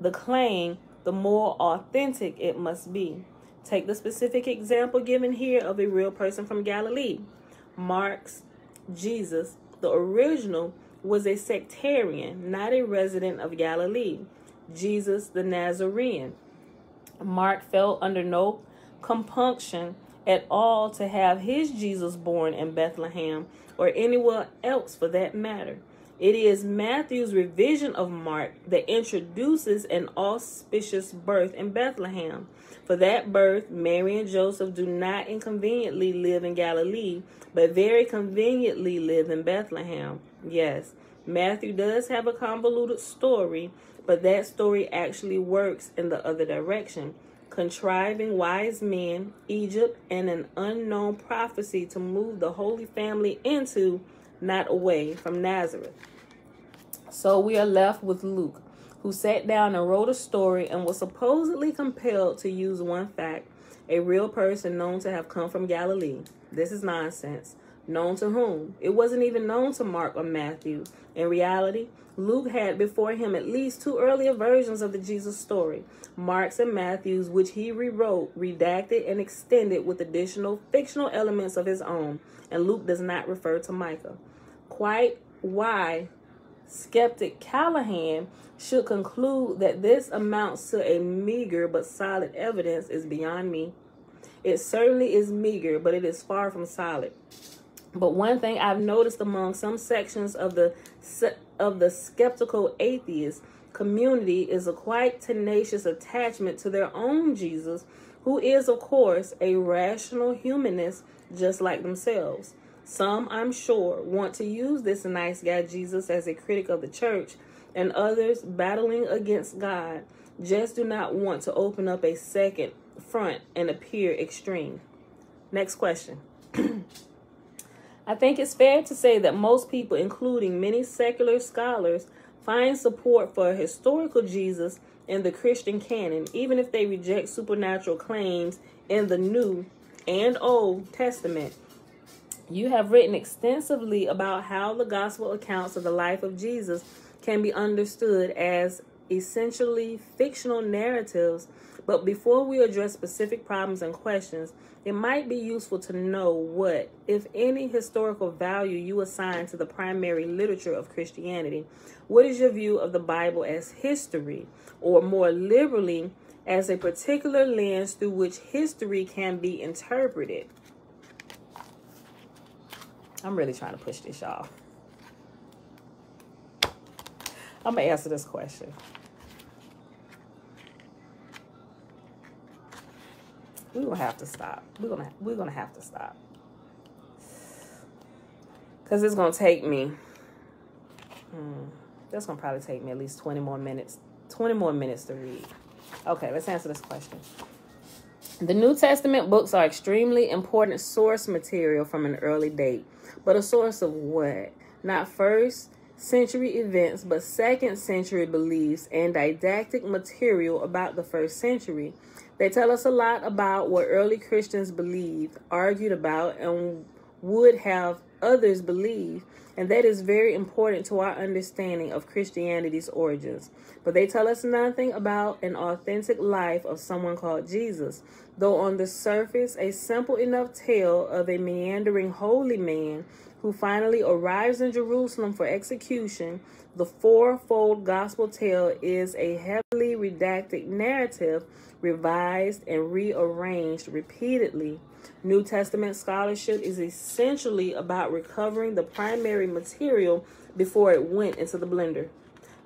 the claim, the more authentic it must be. Take the specific example given here of a real person from Galilee. Mark's Jesus the original was a sectarian, not a resident of Galilee. Jesus the Nazarene. Mark felt under no compunction at all to have his Jesus born in Bethlehem or anywhere else for that matter. It is Matthew's revision of Mark that introduces an auspicious birth in Bethlehem. For that birth, Mary and Joseph do not inconveniently live in Galilee, but very conveniently live in Bethlehem. Yes, Matthew does have a convoluted story, but that story actually works in the other direction, contriving wise men, Egypt, and an unknown prophecy to move the Holy Family into, not away from Nazareth. So we are left with Luke who sat down and wrote a story and was supposedly compelled to use one fact a real person known to have come from Galilee. This is nonsense. Known to whom? It wasn't even known to Mark or Matthew. In reality, Luke had before him at least two earlier versions of the Jesus story Mark's and Matthew's, which he rewrote, redacted, and extended with additional fictional elements of his own. And Luke does not refer to Micah. Quite why skeptic Callahan should conclude that this amounts to a meager but solid evidence is beyond me. It certainly is meager, but it is far from solid. But one thing I've noticed among some sections of the of the skeptical atheist community is a quite tenacious attachment to their own Jesus, who is of course a rational humanist just like themselves. Some, I'm sure, want to use this nice guy Jesus as a critic of the church, and others battling against God just do not want to open up a second front and appear extreme. Next question. I think it's fair to say that most people, including many secular scholars, find support for a historical Jesus in the Christian canon, even if they reject supernatural claims in the New and Old Testament. You have written extensively about how the gospel accounts of the life of Jesus can be understood as essentially fictional narratives. But before we address specific problems and questions, it might be useful to know what, if any, historical value you assign to the primary literature of Christianity. What is your view of the Bible as history, or more liberally, as a particular lens through which history can be interpreted? I'm really trying to push this, y'all. I'm gonna answer this question. We're gonna have to stop. We're gonna we're gonna have to stop. Cause it's gonna take me. Hmm, that's gonna probably take me at least 20 more minutes. 20 more minutes to read. Okay, let's answer this question. The New Testament books are extremely important source material from an early date. But a source of what? Not first century events, but second century beliefs and didactic material about the first century. They tell us a lot about what early Christians believed, argued about, and would have others believe, and that is very important to our understanding of Christianity's origins. But they tell us nothing about an authentic life of someone called Jesus, though on the surface, a simple enough tale of a meandering holy man who finally arrives in Jerusalem for execution, the fourfold gospel tale is a heavily redacted narrative revised and rearranged repeatedly. New Testament scholarship is essentially about recovering the primary material before it went into the blender.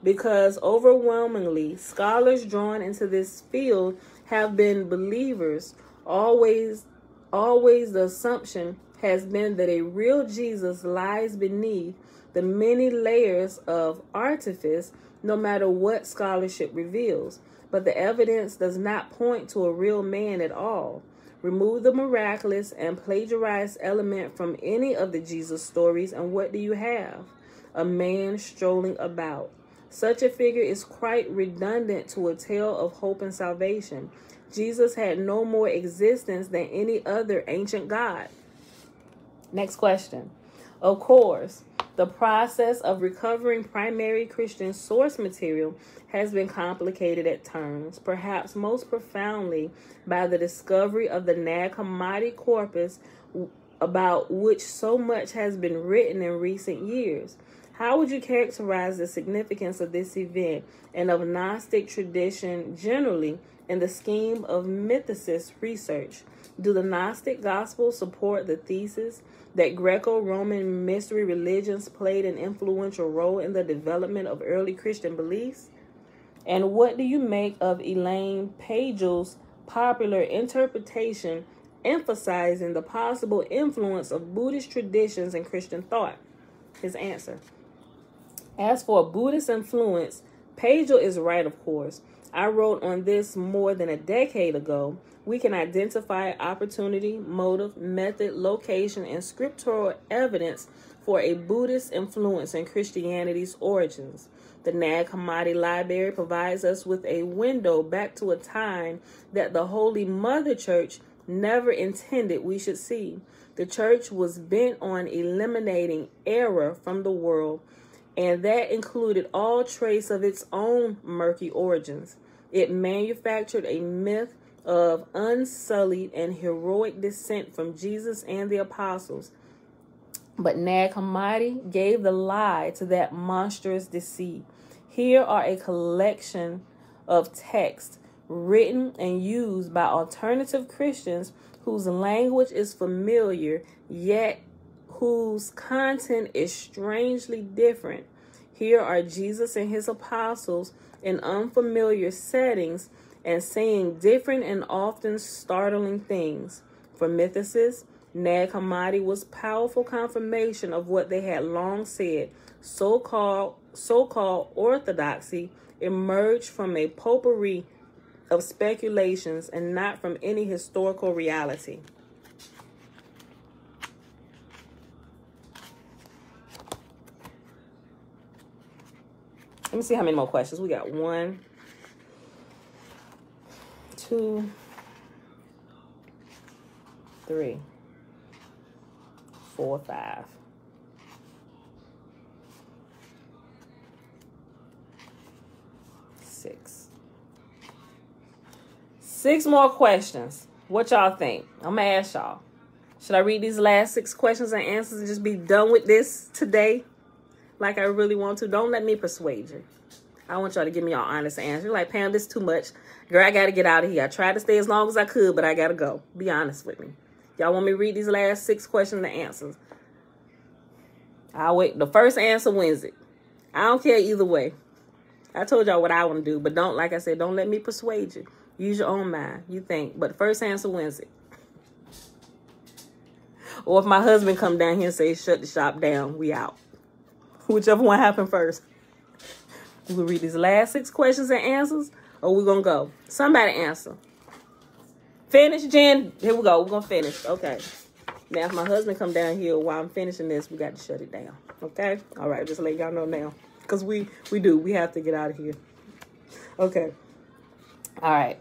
Because overwhelmingly, scholars drawn into this field have been believers, always always the assumption has been that a real Jesus lies beneath the many layers of artifice, no matter what scholarship reveals. But the evidence does not point to a real man at all. Remove the miraculous and plagiarized element from any of the Jesus stories, and what do you have? A man strolling about. Such a figure is quite redundant to a tale of hope and salvation. Jesus had no more existence than any other ancient god. Next question. Of course, the process of recovering primary Christian source material has been complicated at times, perhaps most profoundly by the discovery of the Nag Hammadi corpus about which so much has been written in recent years. How would you characterize the significance of this event and of Gnostic tradition generally in the scheme of mythicist research? Do the Gnostic Gospels support the thesis that Greco Roman mystery religions played an influential role in the development of early Christian beliefs? And what do you make of Elaine Pagels' popular interpretation emphasizing the possible influence of Buddhist traditions and Christian thought? His answer. As for Buddhist influence, Pagel is right, of course. I wrote on this more than a decade ago we can identify opportunity, motive, method, location, and scriptural evidence for a Buddhist influence in Christianity's origins. The Nag Hammadi Library provides us with a window back to a time that the Holy Mother Church never intended we should see. The church was bent on eliminating error from the world, and that included all trace of its own murky origins. It manufactured a myth of unsullied and heroic descent from Jesus and the apostles. But Nag Hammadi gave the lie to that monstrous deceit. Here are a collection of texts written and used by alternative Christians whose language is familiar, yet whose content is strangely different. Here are Jesus and his apostles in unfamiliar settings and saying different and often startling things. For mythicists, Nag Hammadi was powerful confirmation of what they had long said. So-called so-called orthodoxy emerged from a potpourri of speculations and not from any historical reality. Let me see how many more questions. We got one, two, three, four, five. Six. Six more questions. What y'all think? I'm gonna ask y'all. Should I read these last six questions and answers and just be done with this today? Like I really want to. Don't let me persuade you. I want y'all to give me your honest answer. You're like, Pam, this is too much. Girl, I gotta get out of here. I tried to stay as long as I could, but I gotta go. Be honest with me. Y'all want me to read these last six questions and answers? I'll wait. The first answer wins it. I don't care either way. I told y'all what I want to do, but don't, like I said, don't let me persuade you. Use your own mind. You think, but the first answer wins it. Or if my husband come down here and say, shut the shop down, we out. Whichever one happened first. We'll read these last six questions and answers, or we're to go. Somebody answer. Finish, Jen. Here we go. We're to finish. Okay. Now, if my husband come down here while I'm finishing this, we got to shut it down. Okay? All right. Just let y'all know now. Because we, we do. We have to get out of here. Okay. All right.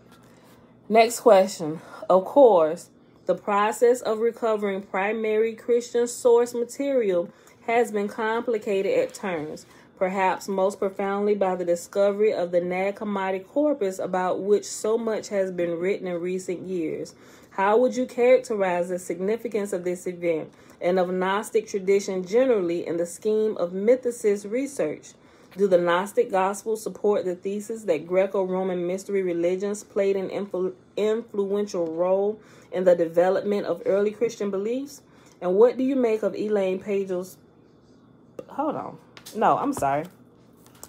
Next question. Of course, the process of recovering primary Christian source material has been complicated at times, perhaps most profoundly by the discovery of the Nag Hammadi corpus about which so much has been written in recent years. How would you characterize the significance of this event and of Gnostic tradition generally in the scheme of mythicist research? Do the Gnostic Gospels support the thesis that Greco Roman mystery religions played an influ- influential role in the development of early Christian beliefs? And what do you make of Elaine Pagel's? Hold on. No, I'm sorry.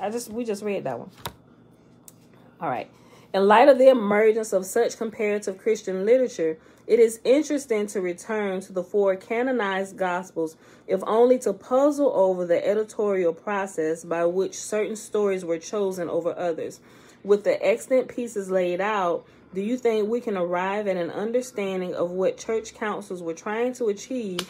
I just we just read that one. All right. In light of the emergence of such comparative Christian literature, it is interesting to return to the four canonized Gospels, if only to puzzle over the editorial process by which certain stories were chosen over others. With the extant pieces laid out, do you think we can arrive at an understanding of what church councils were trying to achieve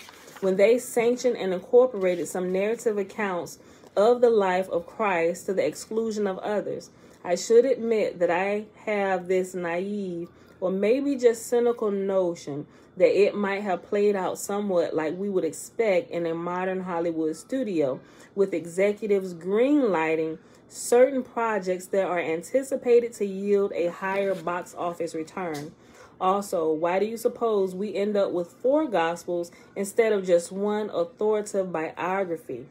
when they sanctioned and incorporated some narrative accounts of the life of Christ to the exclusion of others? I should admit that I have this naive or maybe just cynical notion that it might have played out somewhat like we would expect in a modern Hollywood studio, with executives greenlighting certain projects that are anticipated to yield a higher box office return. Also, why do you suppose we end up with four gospels instead of just one authoritative biography?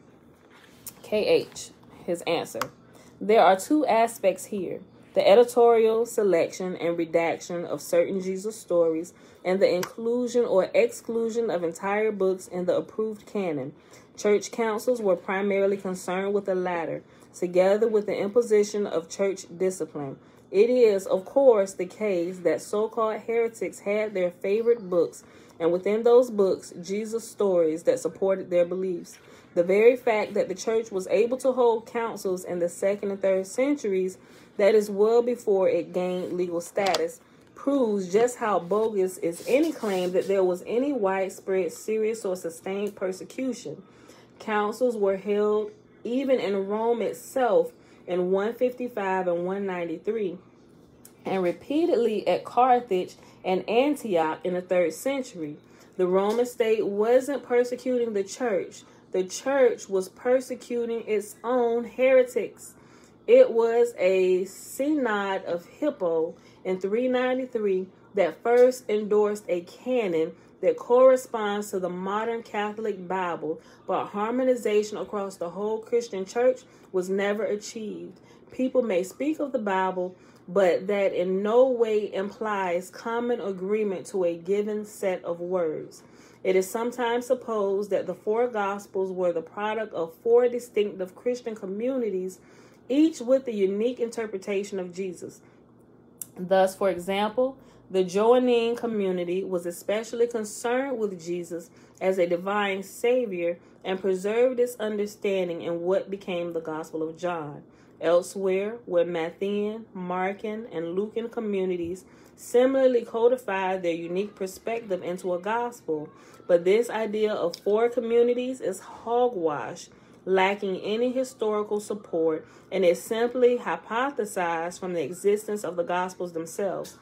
KH, his answer. There are two aspects here the editorial selection and redaction of certain Jesus stories, and the inclusion or exclusion of entire books in the approved canon. Church councils were primarily concerned with the latter, together with the imposition of church discipline. It is, of course, the case that so called heretics had their favorite books, and within those books, Jesus stories that supported their beliefs. The very fact that the church was able to hold councils in the second and third centuries, that is well before it gained legal status, proves just how bogus is any claim that there was any widespread, serious, or sustained persecution. Councils were held even in Rome itself in 155 and 193, and repeatedly at Carthage and Antioch in the third century. The Roman state wasn't persecuting the church the church was persecuting its own heretics. It was a synod of Hippo in 393 that first endorsed a canon that corresponds to the modern Catholic Bible, but harmonization across the whole Christian church was never achieved. People may speak of the Bible, but that in no way implies common agreement to a given set of words. It is sometimes supposed that the four Gospels were the product of four distinctive Christian communities, each with a unique interpretation of Jesus. Thus, for example, The Johannine community was especially concerned with Jesus as a divine Savior and preserved its understanding in what became the Gospel of John. Elsewhere, where Matthean, Markan, and Lucan communities similarly codified their unique perspective into a gospel, but this idea of four communities is hogwash, lacking any historical support, and is simply hypothesized from the existence of the gospels themselves.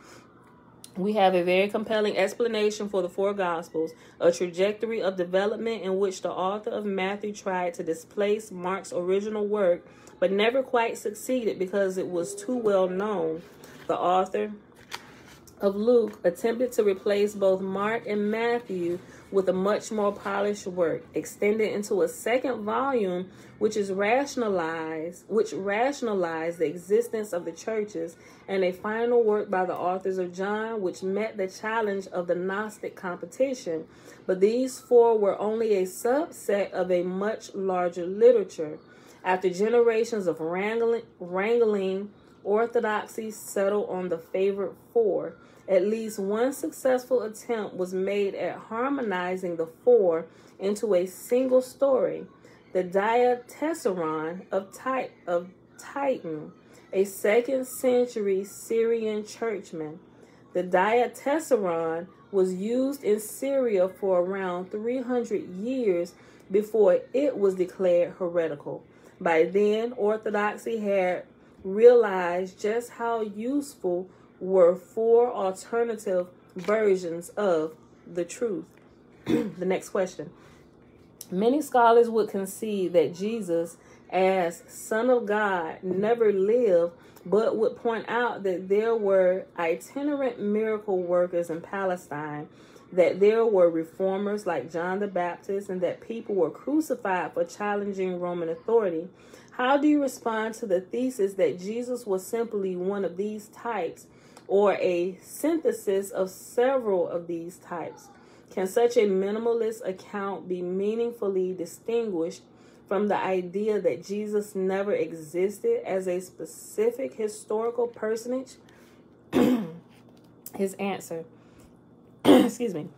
We have a very compelling explanation for the four Gospels, a trajectory of development in which the author of Matthew tried to displace Mark's original work, but never quite succeeded because it was too well known. The author of Luke attempted to replace both Mark and Matthew with a much more polished work, extended into a second volume which is rationalized which rationalized the existence of the churches, and a final work by the authors of John which met the challenge of the Gnostic competition. But these four were only a subset of a much larger literature. After generations of wrangling, wrangling orthodoxy settled on the favorite four. At least one successful attempt was made at harmonizing the four into a single story. The Diatessaron of, Ty- of Titan, a second century Syrian churchman. The Diatessaron was used in Syria for around 300 years before it was declared heretical. By then, Orthodoxy had realized just how useful were four alternative versions of the truth. the next question. Many scholars would concede that Jesus, as Son of God, never lived, but would point out that there were itinerant miracle workers in Palestine, that there were reformers like John the Baptist, and that people were crucified for challenging Roman authority. How do you respond to the thesis that Jesus was simply one of these types or a synthesis of several of these types? Can such a minimalist account be meaningfully distinguished from the idea that Jesus never existed as a specific historical personage? His answer, excuse me,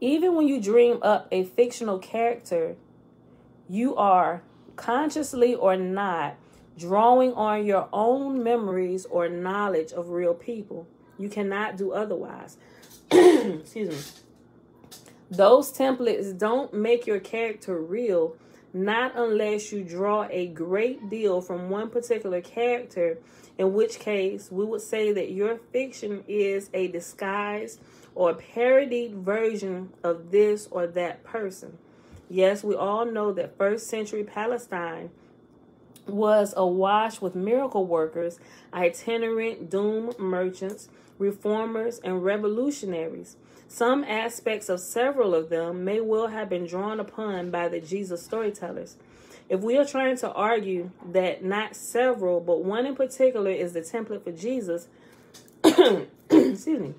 even when you dream up a fictional character, you are consciously or not, drawing on your own memories or knowledge of real people. You cannot do otherwise. Excuse me. Those templates don't make your character real, not unless you draw a great deal from one particular character, in which case we would say that your fiction is a disguised or parodied version of this or that person. Yes, we all know that first century Palestine was awash with miracle workers, itinerant doom merchants, reformers, and revolutionaries. Some aspects of several of them may well have been drawn upon by the Jesus storytellers. If we are trying to argue that not several, but one in particular is the template for Jesus, excuse me,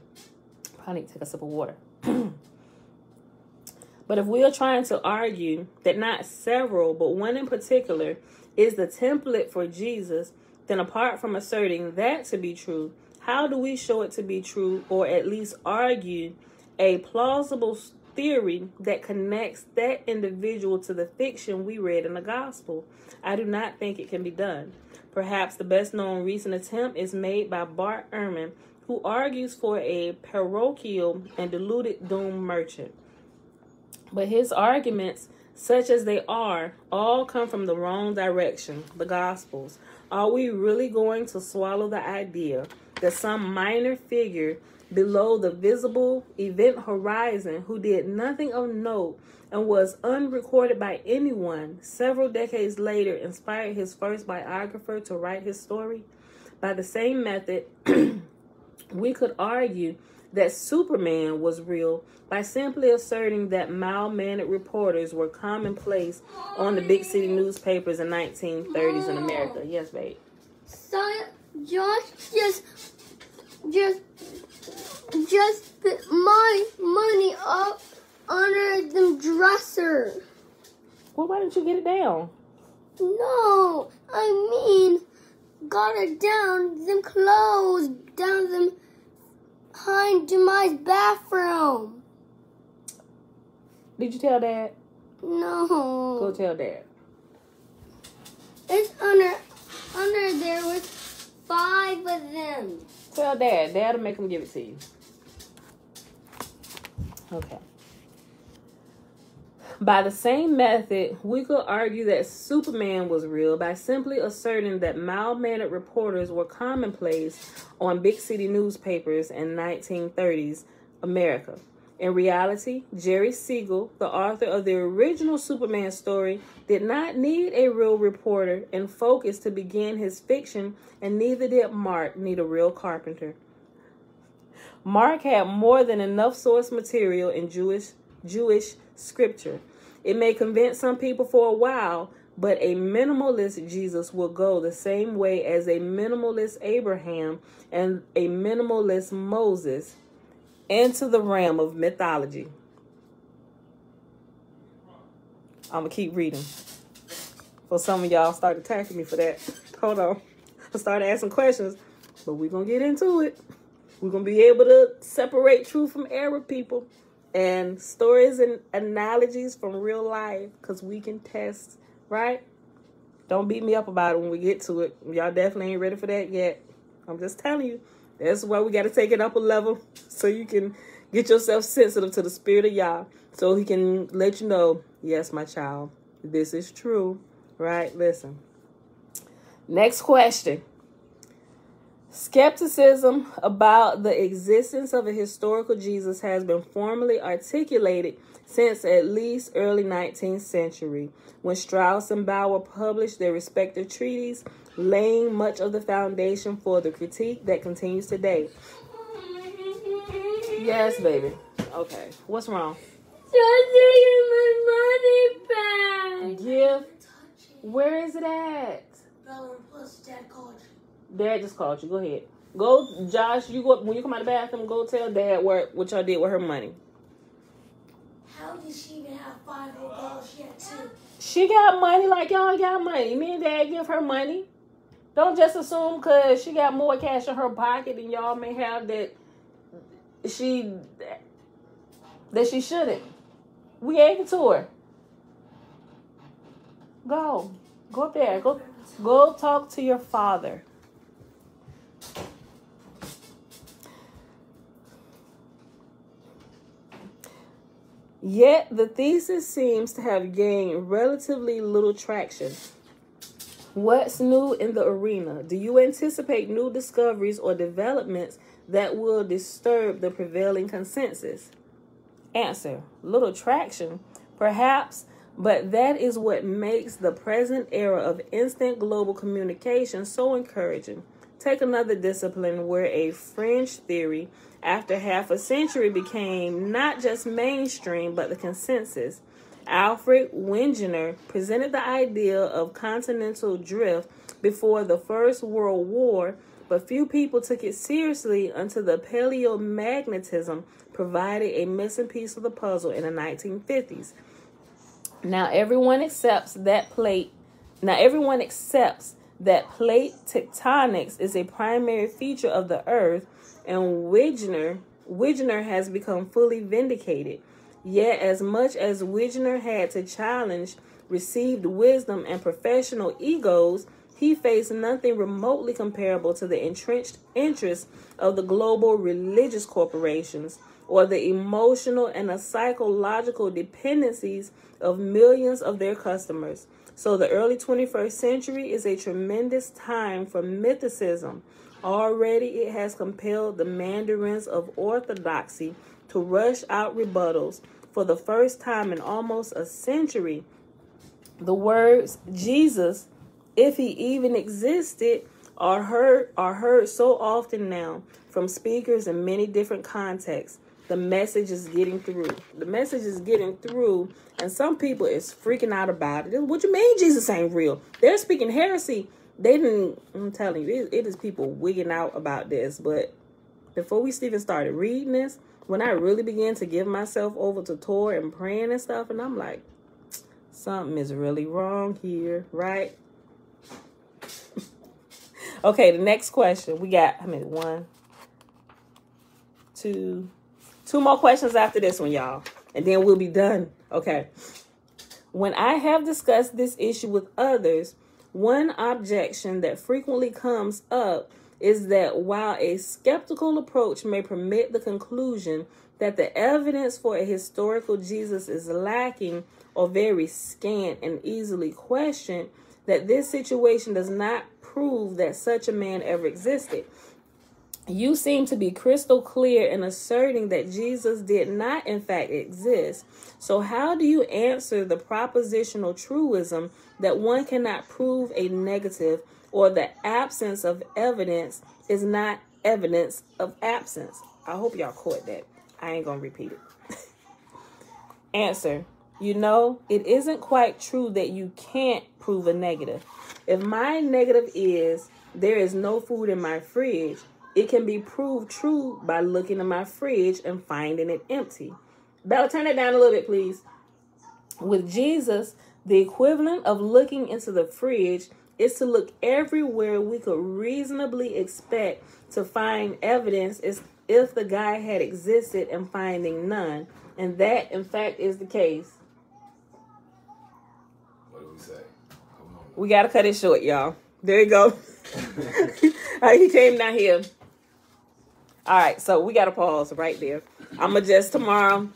probably need to take a sip of water. But if we are trying to argue that not several, but one in particular, is the template for Jesus, then apart from asserting that to be true, how do we show it to be true or at least argue a plausible theory that connects that individual to the fiction we read in the gospel? I do not think it can be done. Perhaps the best known recent attempt is made by Bart Ehrman, who argues for a parochial and deluded doom merchant. But his arguments, such as they are, all come from the wrong direction the Gospels. Are we really going to swallow the idea that some minor figure below the visible event horizon who did nothing of note and was unrecorded by anyone several decades later inspired his first biographer to write his story? By the same method, we could argue that Superman was real by simply asserting that mild-mannered reporters were commonplace on the big city newspapers in 1930s in America. Yes, babe. So Josh just just just put my money up under the dresser. Well, why didn't you get it down? No, I mean got it down them clothes down them behind Jemi's bathroom. Did you tell dad? No. Go tell dad. It's under under there with five of them. Tell dad. Dad'll make him give it to you. Okay. By the same method, we could argue that Superman was real by simply asserting that mild mannered reporters were commonplace on big city newspapers in 1930s America. In reality, Jerry Siegel, the author of the original Superman story, did not need a real reporter in focus to begin his fiction, and neither did Mark need a real carpenter. Mark had more than enough source material in Jewish Jewish scripture. It may convince some people for a while, but a minimalist Jesus will go the same way as a minimalist Abraham and a minimalist Moses into the realm of mythology. I'm gonna keep reading. For some of y'all start attacking me for that. Hold on. I start asking questions, but we're gonna get into it. We're gonna be able to separate truth from error, people, and stories and analogies from real life, because we can test, right? Don't beat me up about it when we get to it. Y'all definitely ain't ready for that yet. I'm just telling you. That's why we got to take it up a level so you can get yourself sensitive to the spirit of y'all So he can let you know, yes, my child, this is true. Right? Listen. Next question. Skepticism about the existence of a historical Jesus has been formally articulated since at least early 19th century when Strauss and Bauer published their respective treatises laying much of the foundation for the critique that continues today. Yes, baby. Okay. What's wrong? my money back. Give. Where is it at? plus dad called you. Dad just called you. Go ahead. Go, Josh. You go when you come out of the bathroom. Go tell Dad what what y'all did with her money. How did she even have five whole dollars? She had two. She got money like y'all got money. Me and Dad give her money. Don't just assume because she got more cash in her pocket than y'all may have that she that she shouldn't. We gave it to her. Go. Go up there. Go go talk to your father. Yet the thesis seems to have gained relatively little traction. What's new in the arena? Do you anticipate new discoveries or developments that will disturb the prevailing consensus? Answer Little traction, perhaps, but that is what makes the present era of instant global communication so encouraging. Take another discipline where a fringe theory, after half a century, became not just mainstream but the consensus. Alfred Wegener presented the idea of continental drift before the First World War, but few people took it seriously until the paleomagnetism provided a missing piece of the puzzle in the 1950s. Now everyone accepts that plate. Now everyone accepts that plate tectonics is a primary feature of the Earth, and Wegener Wegener has become fully vindicated. Yet, as much as Wegener had to challenge received wisdom and professional egos, he faced nothing remotely comparable to the entrenched interests of the global religious corporations or the emotional and the psychological dependencies of millions of their customers. So, the early 21st century is a tremendous time for mythicism. Already, it has compelled the mandarins of orthodoxy to rush out rebuttals. For the first time in almost a century, the words Jesus, if he even existed, are heard are heard so often now from speakers in many different contexts. The message is getting through. The message is getting through, and some people is freaking out about it. What you mean Jesus ain't real? They're speaking heresy. They didn't. I'm telling you, it, it is people wigging out about this. But before we even started reading this, when I really began to give myself over to Torah and praying and stuff, and I'm like, something is really wrong here, right? okay, the next question we got. I mean, one, two, two more questions after this one, y'all, and then we'll be done. Okay. When I have discussed this issue with others, one objection that frequently comes up is that while a skeptical approach may permit the conclusion that the evidence for a historical Jesus is lacking or very scant and easily questioned, that this situation does not prove that such a man ever existed. You seem to be crystal clear in asserting that Jesus did not, in fact, exist. So, how do you answer the propositional truism that one cannot prove a negative or the absence of evidence is not evidence of absence? I hope y'all caught that. I ain't gonna repeat it. Answer. You know, it isn't quite true that you can't prove a negative. If my negative is there is no food in my fridge, it can be proved true by looking in my fridge and finding it empty. Bella, turn it down a little bit, please. With Jesus, the equivalent of looking into the fridge is to look everywhere we could reasonably expect to find evidence is if the guy had existed and finding none. And that, in fact, is the case. What do we say? We got to cut it short, y'all. There you go. Right, he came down here. All right, so we got to pause right there. I'm going to just tomorrow.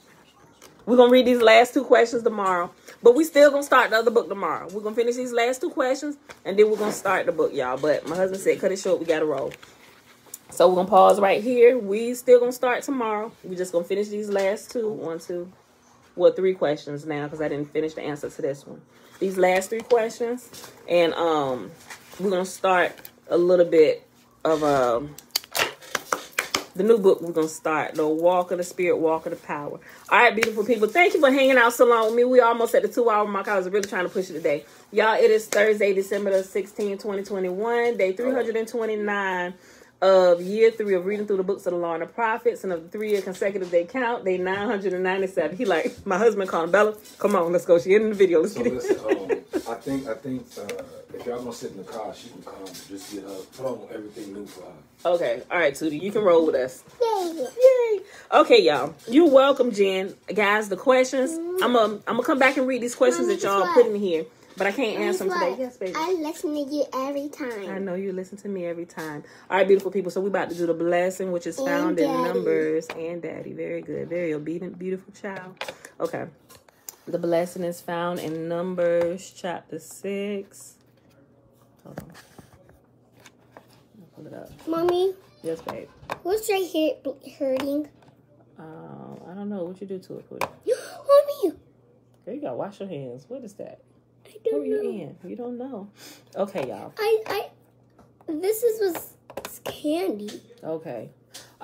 We're going to read these last two questions tomorrow. But we still to start the other book tomorrow. We're to finish these last two questions, and then we're to start the book, y'all. But my husband said, cut it short. We got to roll. So we're to pause right here. We still to start tomorrow. we just to finish these last two. One, two, well, three questions now because I didn't finish the answer to this one. These last three questions. And um, we're to start a little bit of... Um, the new book we're gonna start the walk of the spirit walk of the power. All right beautiful people thank you for hanging out so long with me. We almost at the two hour mark. I was really trying to push it today. Y'all it is thursday december the 16 2021 day 329 of year three of reading through the books of the law and the prophets and of the three year consecutive day count day 997 he like my husband called bella come on let's go. She in the video. Let's So get listen, it um, I think I think uh, if y'all gonna sit in the car, she can come. Just get her put on everything new for her. okay all right Tootie, you can roll with us Yay. Yay. Okay, y'all. You're welcome, Jen. Guys, the questions. I'm gonna I'm gonna come back and read these questions Mommy, that y'all put in here, but I can't Guess answer them today. Yes, baby. I listen to you every time. I know you listen to me every time. All right, beautiful people. So we about to do the blessing, which is found in Numbers and Daddy. Very good. Very obedient, beautiful child. Okay. The blessing is found in Numbers chapter six. Hold on. I'll Pull it up. Mommy, Yes, babe. what's right here hurting? Um, I don't know what you do to it. Pootie. Mommy, There you go. Wash your hands. What is that? I don't Who are you know. in? You don't know. Okay, y'all. I, I, this is was candy. Okay.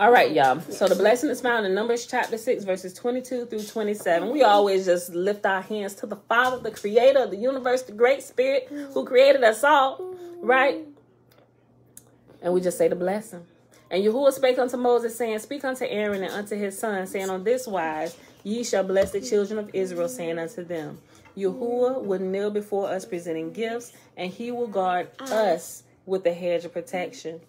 All right, y'all. So the blessing is found in Numbers chapter 6, verses 22 through 27. We always just lift our hands to the Father, the creator of the universe, the great spirit who created us all, right? And we just say the blessing. And Yahuwah spake unto Moses, saying, Speak unto Aaron and unto his son, saying, On this wise ye shall bless the children of Israel, saying unto them, Yahuwah will kneel before us presenting gifts, and he will guard us with a hedge of protection.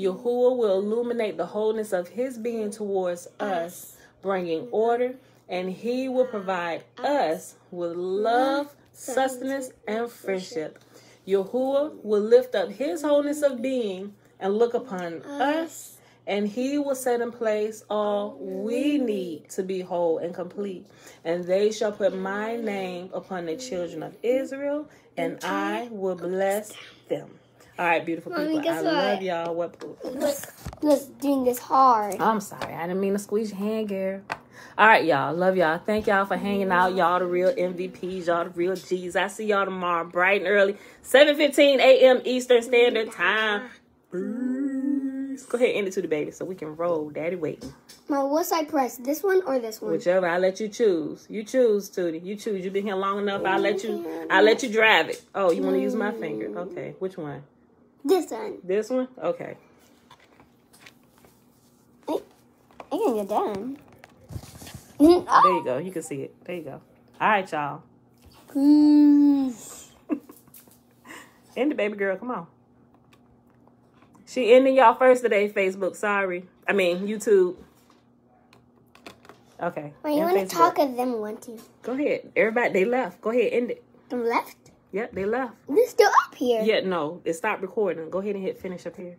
Yahuwah will illuminate the wholeness of his being towards us, bringing order, and he will provide us with love, sustenance, and friendship. Yahuwah will lift up his wholeness of being and look upon us, and he will set in place all we need to be whole and complete. And they shall put my name upon the children of Israel, and I will bless them. All right, beautiful Mommy, people. I what? love y'all. What? Was doing this hard. I'm sorry. I didn't mean to squeeze your hand, girl. All right, y'all. Love y'all. Thank y'all for hanging out. Y'all the real MVPs. Y'all the real G's. I see y'all tomorrow bright and early. 7.15 a.m. Eastern Standard Time. Peace. Go ahead and end it to the baby so we can roll. Daddy waiting. Mom, what side press? This one or this one? Whichever. I'll let you choose. You choose, Tootie. You choose. You've been here long enough. I'll let you I'll let you drive it. Oh, you want to use my finger. Okay. Which one? This one. This one? Okay. I can get done. There you go. You can see it. There you go. All right, y'all. Peace. End the baby girl. Come on. She ending y'all first today, Facebook. Sorry. I mean, YouTube. Okay. Wait, you want to talk of them want to? Go ahead. Everybody, they left. Go ahead, end it. Them left? Yep, they left. They're still up here. Yeah, no, it stopped recording. Go ahead and hit finish up here.